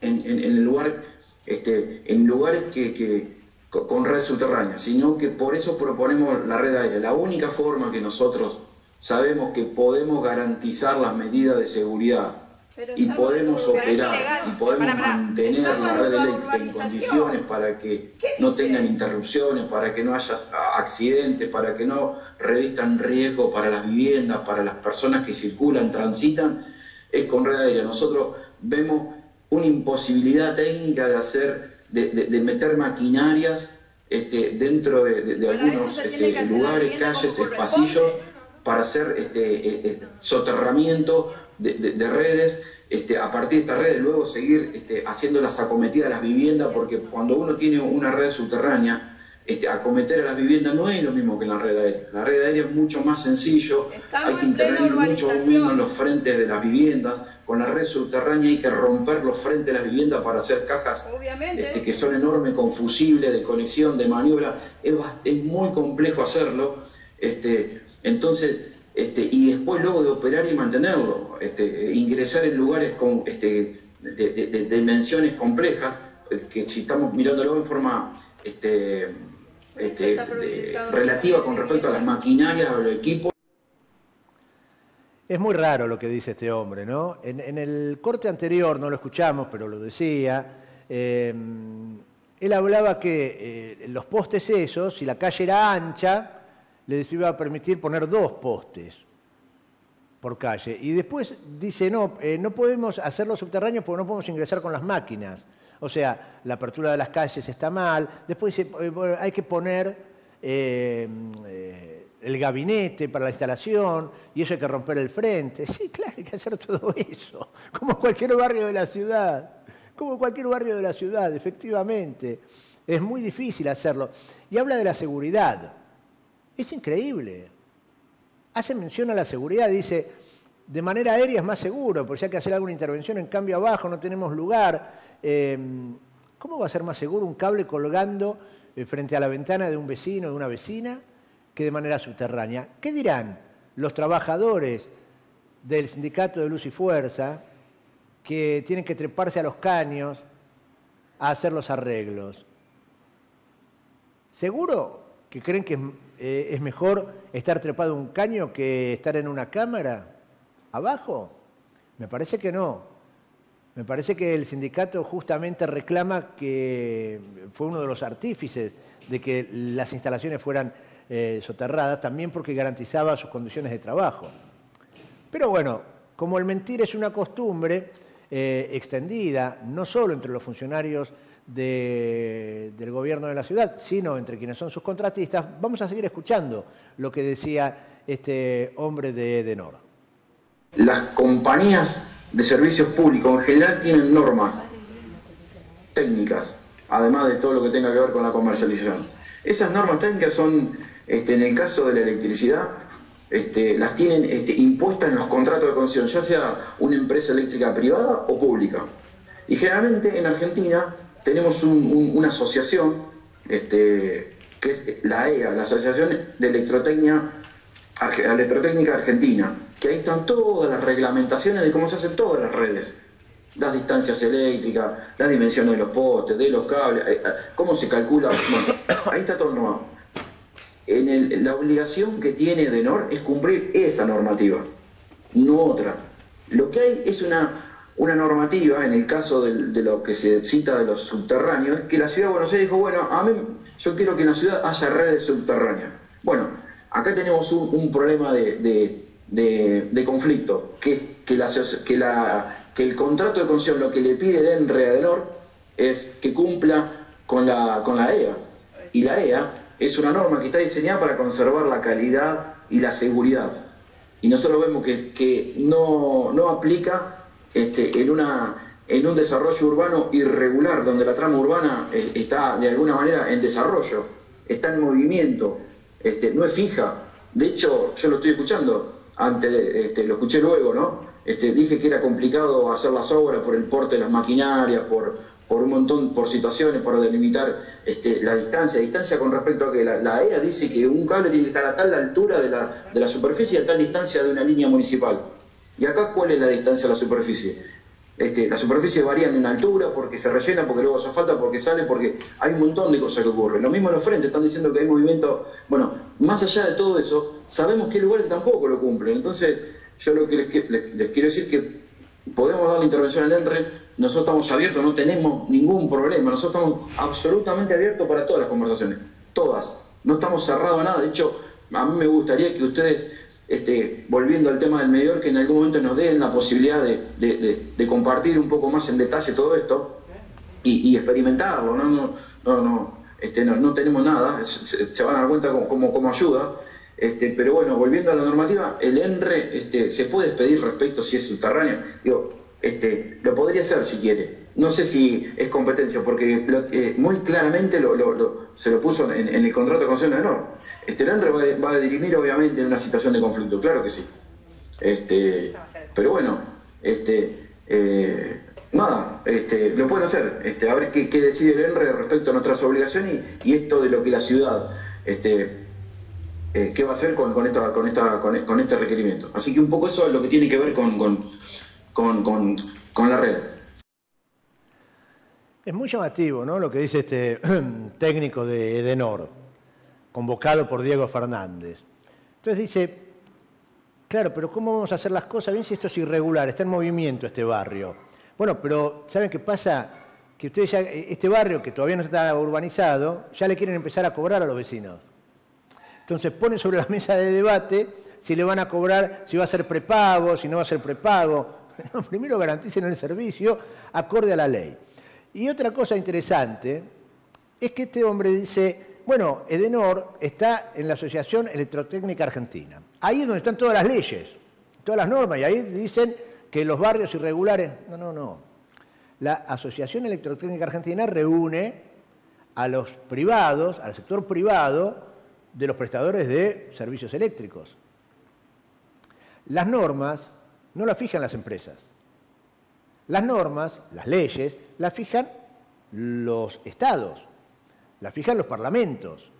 en, el lugar, este, en lugares que con red subterránea, sino que por eso proponemos la red aérea. La única forma que nosotros sabemos que podemos garantizar las medidas de seguridad y podemos operar y podemos mantener la red eléctrica en condiciones para que no tengan interrupciones, para que no haya accidentes, para que no revistan riesgo para las viviendas, para las personas que circulan, transitan, es con red aérea. Nosotros vemos una imposibilidad técnica de hacer de, meter maquinarias este, dentro de, algunos este, lugares, calles, pasillos, para hacer este, eh, eh, soterramiento de, redes, este, a partir de estas redes luego seguir este, haciendo las acometidas a las viviendas, porque cuando uno tiene una red subterránea, este, acometer a las viviendas no es lo mismo que en la red aérea. La red aérea es mucho más sencillo, hay que intervenir mucho menos en los frentes de las viviendas, con la red subterránea hay que romper los frentes de las viviendas para hacer cajas este, que son enormes, confusibles, de conexión, de maniobra. Es, es muy complejo hacerlo. Este, entonces, este, y después luego de operar y mantenerlo, este, ingresar en lugares con, este, de, dimensiones complejas, eh, que si estamos mirándolo en forma este, este, relativa con respecto a las maquinarias, o los equipos, es muy raro lo que dice este hombre, ¿no? En, el corte anterior, no lo escuchamos, pero lo decía, eh, él hablaba que eh, los postes esos, si la calle era ancha, les iba a permitir poner dos postes por calle. Y después dice, no, eh, no podemos hacerlo subterráneo porque no podemos ingresar con las máquinas. O sea, la apertura de las calles está mal. Después dice, hay que poner el gabinete para la instalación y eso hay que romper el frente. Sí, claro, hay que hacer todo eso, como cualquier barrio de la ciudad, como cualquier barrio de la ciudad, efectivamente. Es muy difícil hacerlo. Y habla de la seguridad. Es increíble. Hace mención a la seguridad, dice, de manera aérea es más seguro, porque si hay que hacer alguna intervención, en cambio abajo no tenemos lugar. Em, ¿Cómo va a ser más seguro un cable colgando eh, frente a la ventana de un vecino, de una vecina? que de manera subterránea. ¿Qué dirán los trabajadores del sindicato de Luz y Fuerza que tienen que treparse a los caños a hacer los arreglos? ¿Seguro que creen que eh, es mejor estar trepado en un caño que estar en una cámara abajo? Me parece que no. Me parece que el sindicato justamente reclama que fue uno de los artífices de que las instalaciones fueran eh, soterradas, también porque garantizaba sus condiciones de trabajo. Pero bueno, como el mentir es una costumbre eh, extendida, no solo entre los funcionarios del gobierno de la ciudad, sino entre quienes son sus contratistas, vamos a seguir escuchando lo que decía este hombre de Edenor. Las compañías de servicios públicos en general tienen normas técnicas, además de todo lo que tenga que ver con la comercialización. Esas normas técnicas son este, en el caso de la electricidad, este, las tienen este, impuestas en los contratos de concesión, ya sea una empresa eléctrica privada o pública. Y generalmente en Argentina tenemos un- un- una asociación, este, que es la EA, la Asociación de Electrotecnia, Electrotécnica Argentina, que ahí están todas las reglamentaciones de cómo se hacen todas las redes. Las distancias eléctricas, las dimensiones de los postes, de los cables, eh, eh, cómo se calcula. Ahí está todo normado. En la obligación que tiene Denor es cumplir esa normativa, no otra. Lo que hay es una, una normativa, en el caso de, lo que se cita de los subterráneos, es que la ciudad de Buenos Aires dijo, bueno, a mí yo quiero que en la ciudad haya redes subterráneas. Bueno, acá tenemos un, problema de- de- conflicto, que que, la, que, la- que el contrato de concesión lo que le pide el ENRE es que cumpla con la, con la EA. Y la EA es una norma que está diseñada para conservar la calidad y la seguridad. Y nosotros vemos que, que no, no aplica este, en, una, en un desarrollo urbano irregular, donde la trama urbana eh, está de alguna manera en desarrollo, está en movimiento, este, no es fija. De hecho, yo lo estoy escuchando, antes este, lo escuché luego, ¿no? Este, dije que era complicado hacer las obras por el porte de las maquinarias, por, por un montón, por situaciones, por delimitar este, la distancia. Distancia con respecto a que la, EA dice que un cable tiene que estar a tal altura de la, de la superficie y a tal distancia de una línea municipal. ¿Y acá cuál es la distancia a la superficie? Este, las superficies varían en altura porque se rellena, porque luego hace falta, porque sale, porque hay un montón de cosas que ocurren. Lo mismo en los frentes, están diciendo que hay movimiento. Bueno, más allá de todo eso, sabemos que lugares tampoco lo cumplen. Entonces, yo lo que les quiero decir que podemos dar la intervención al ENRE, nosotros estamos abiertos, no tenemos ningún problema, nosotros estamos absolutamente abiertos para todas las conversaciones, todas. No estamos cerrados a nada, de hecho, a mí me gustaría que ustedes, este, volviendo al tema del medidor, que en algún momento nos den la posibilidad de, compartir un poco más en detalle todo esto y, y experimentarlo, no, no, no, no, este, no, no tenemos nada, se, van a dar cuenta como ayuda. Este, pero bueno, volviendo a la normativa, el ENRE este, se puede pedir respecto si es subterráneo. Digo, este, lo podría hacer si quiere. No sé si es competencia, porque lo que muy claramente lo- lo- se lo puso en, en el contrato de concesión de honor. Este, ENRE va, a- dirimir obviamente en una situación de conflicto, claro que sí. Este, pero bueno, este, eh, nada, este, lo pueden hacer. Este, a ver qué, decide el ENRE respecto a nuestras obligaciones y, esto de lo que la ciudad este, eh, qué va a hacer con, con esta, con, esta, con, este requerimiento. Así que un poco eso es lo que tiene que ver con, con- con la red. Es muy llamativo ¿no? lo que dice este técnico de Edenor, convocado por Diego Fernández. Entonces dice, claro, pero ¿cómo vamos a hacer las cosas? Bien si esto es irregular, está en movimiento este barrio. Bueno, pero ¿saben qué pasa? Que ustedes ya, este barrio que todavía no está urbanizado, ya le quieren empezar a cobrar a los vecinos. Entonces ponen sobre la mesa de debate si le van a cobrar, si va a ser prepago, si no va a ser prepago. Primero garanticen el servicio acorde a la ley. Y otra cosa interesante es que este hombre dice, bueno, Edenor está en la Asociación Electrotécnica Argentina. Ahí es donde están todas las leyes, todas las normas, y ahí dicen que los barrios irregulares... No, no, no. La Asociación Electrotécnica Argentina reúne a los privados, al sector privado de los prestadores de servicios eléctricos. Las normas no las fijan las empresas. Las normas, las leyes, las fijan los estados, las fijan los parlamentos,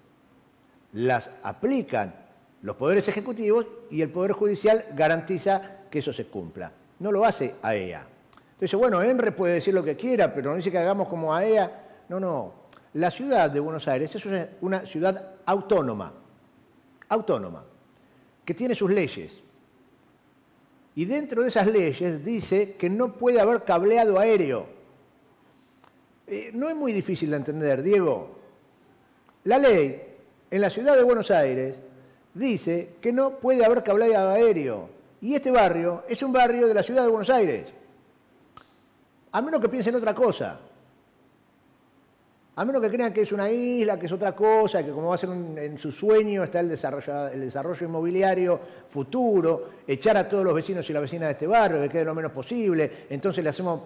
las aplican los poderes ejecutivos y el Poder Judicial garantiza que eso se cumpla. No lo hace AEA. Entonces, bueno, ENRE puede decir lo que quiera, pero no dice que hagamos como AEA. No, no. La ciudad de Buenos Aires es una- una ciudad autónoma, autónoma, que tiene sus leyes. Y dentro de esas leyes dice que no puede haber cableado aéreo. Eh, no es muy difícil de entender, Diego. La ley en la ciudad de Buenos Aires dice que no puede haber cableado aéreo. Y este barrio es un barrio de la ciudad de Buenos Aires. A menos que piensen otra cosa. A menos que crean que es una isla, que es otra cosa, que como va a ser en su sueño está el desarrollo, el desarrollo inmobiliario futuro, echar a todos los vecinos y las vecinas de este barrio, que quede lo menos posible, entonces le hacemos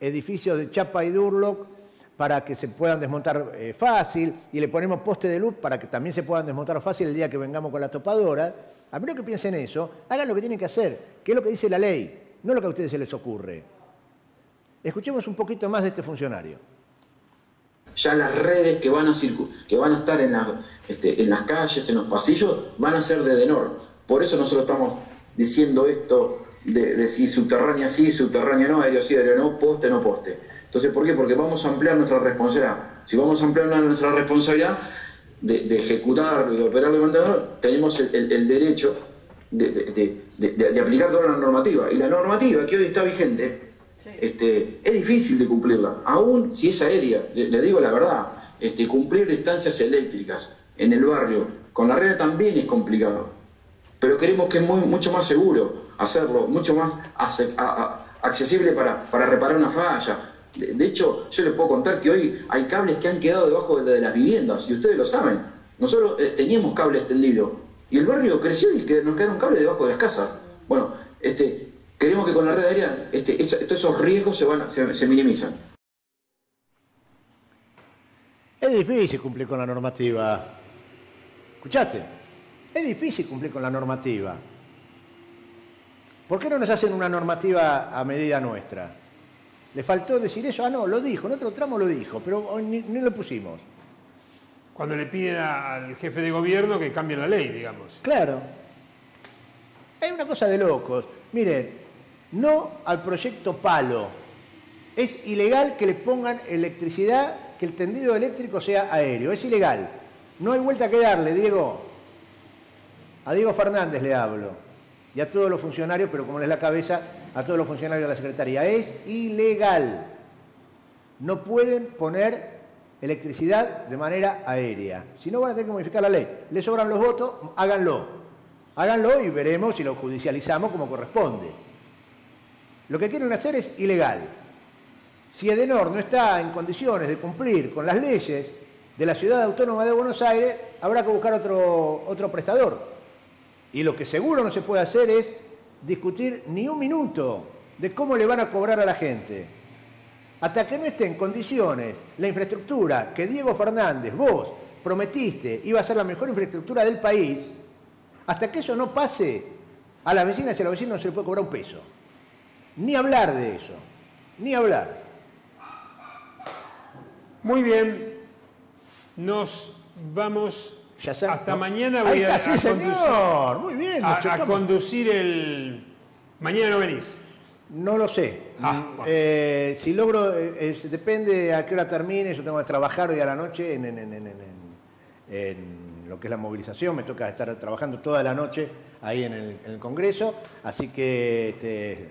edificios de chapa y durlock para que se puedan desmontar eh, fácil y le ponemos poste de luz para que también se puedan desmontar fácil el día que vengamos con la topadora. A menos que piensen eso, hagan lo que tienen que hacer, que es lo que dice la ley, no lo que a ustedes se les ocurre. Escuchemos un poquito más de este funcionario. Ya las redes que van a, estar este, en las calles, en los pasillos, van a ser de Denor. Por eso nosotros estamos diciendo esto de, de si subterránea sí, subterránea no, aéreo sí, aéreo no, poste no poste. Entonces, ¿por qué? Porque vamos a ampliar nuestra responsabilidad. Si vamos a ampliar nuestra responsabilidad de, de ejecutarlo y de operarlo y mantenerlo, tenemos el, el- el derecho de, aplicar toda la normativa. Y la normativa que hoy está vigente este, es difícil de cumplirla, aún si es aérea, le, le digo la verdad, este, cumplir distancias eléctricas en el barrio con la red también es complicado, pero queremos que es muy, mucho más seguro hacerlo, mucho más accesible para, para reparar una falla. De, hecho, yo les puedo contar que hoy hay cables que han quedado debajo de, las viviendas, y ustedes lo saben. Nosotros eh, teníamos cable extendido, y el barrio creció y nos quedaron cables debajo de las casas. Bueno, este, queremos que con la red aérea este, todos esos riesgos se, van, se minimizan. Es difícil cumplir con la normativa. ¿Escuchaste? Es difícil cumplir con la normativa. ¿Por qué no nos hacen una normativa a medida nuestra? ¿Le faltó decir eso? Ah, no, lo dijo, en otro tramo lo dijo, pero hoy ni, ni lo pusimos. Cuando le pide al jefe de gobierno que cambie la ley, digamos. Claro. Hay una cosa de locos. Miren, no al proyecto Palo. Es ilegal que le pongan electricidad, que el tendido eléctrico sea aéreo. Es ilegal. No hay vuelta que darle, Diego. A Diego Fernández le hablo. Y a todos los funcionarios, pero como les la cabeza, a todos los funcionarios de la Secretaría. Es ilegal. No pueden poner electricidad de manera aérea. Si no, van a tener que modificar la ley. Les sobran los votos, háganlo. Háganlo y veremos si lo judicializamos como corresponde. Lo que quieren hacer es ilegal. Si Edenor no está en condiciones de cumplir con las leyes de la Ciudad Autónoma de Buenos Aires, habrá que buscar otro, otro prestador. Y lo que seguro no se puede hacer es discutir ni un minuto de cómo le van a cobrar a la gente. Hasta que no esté en condiciones la infraestructura que Diego Fernández, vos, prometiste iba a ser la mejor infraestructura del país, hasta que eso no pase, a las vecinas y a los vecinos no se le puede cobrar un peso. Ni hablar de eso, ni hablar. Muy bien. Nos vamos. Hasta mañana Ahí voy a, está, sí, a conducir- señor. Muy bien, a- a, conducir el. Mañana no venís. No lo sé. Ah, Eh, si logro, eh, es- depende a qué hora termine, yo tengo que trabajar hoy a la noche en, en- en- en- en- en lo que es la movilización, me toca estar trabajando toda la noche ahí en el, en el Congreso, así que este,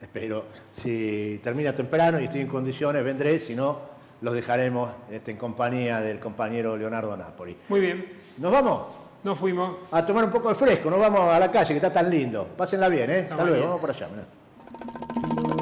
espero, si termina temprano y estoy en condiciones, vendré, si no, los dejaremos este, en compañía del compañero Leonardo Napoli. Muy bien. ¿Nos vamos? Nos fuimos. A tomar un poco de fresco, nos vamos a la calle que está tan lindo. Pásenla bien, ¿eh? Hasta luego, vamos por allá. mirá.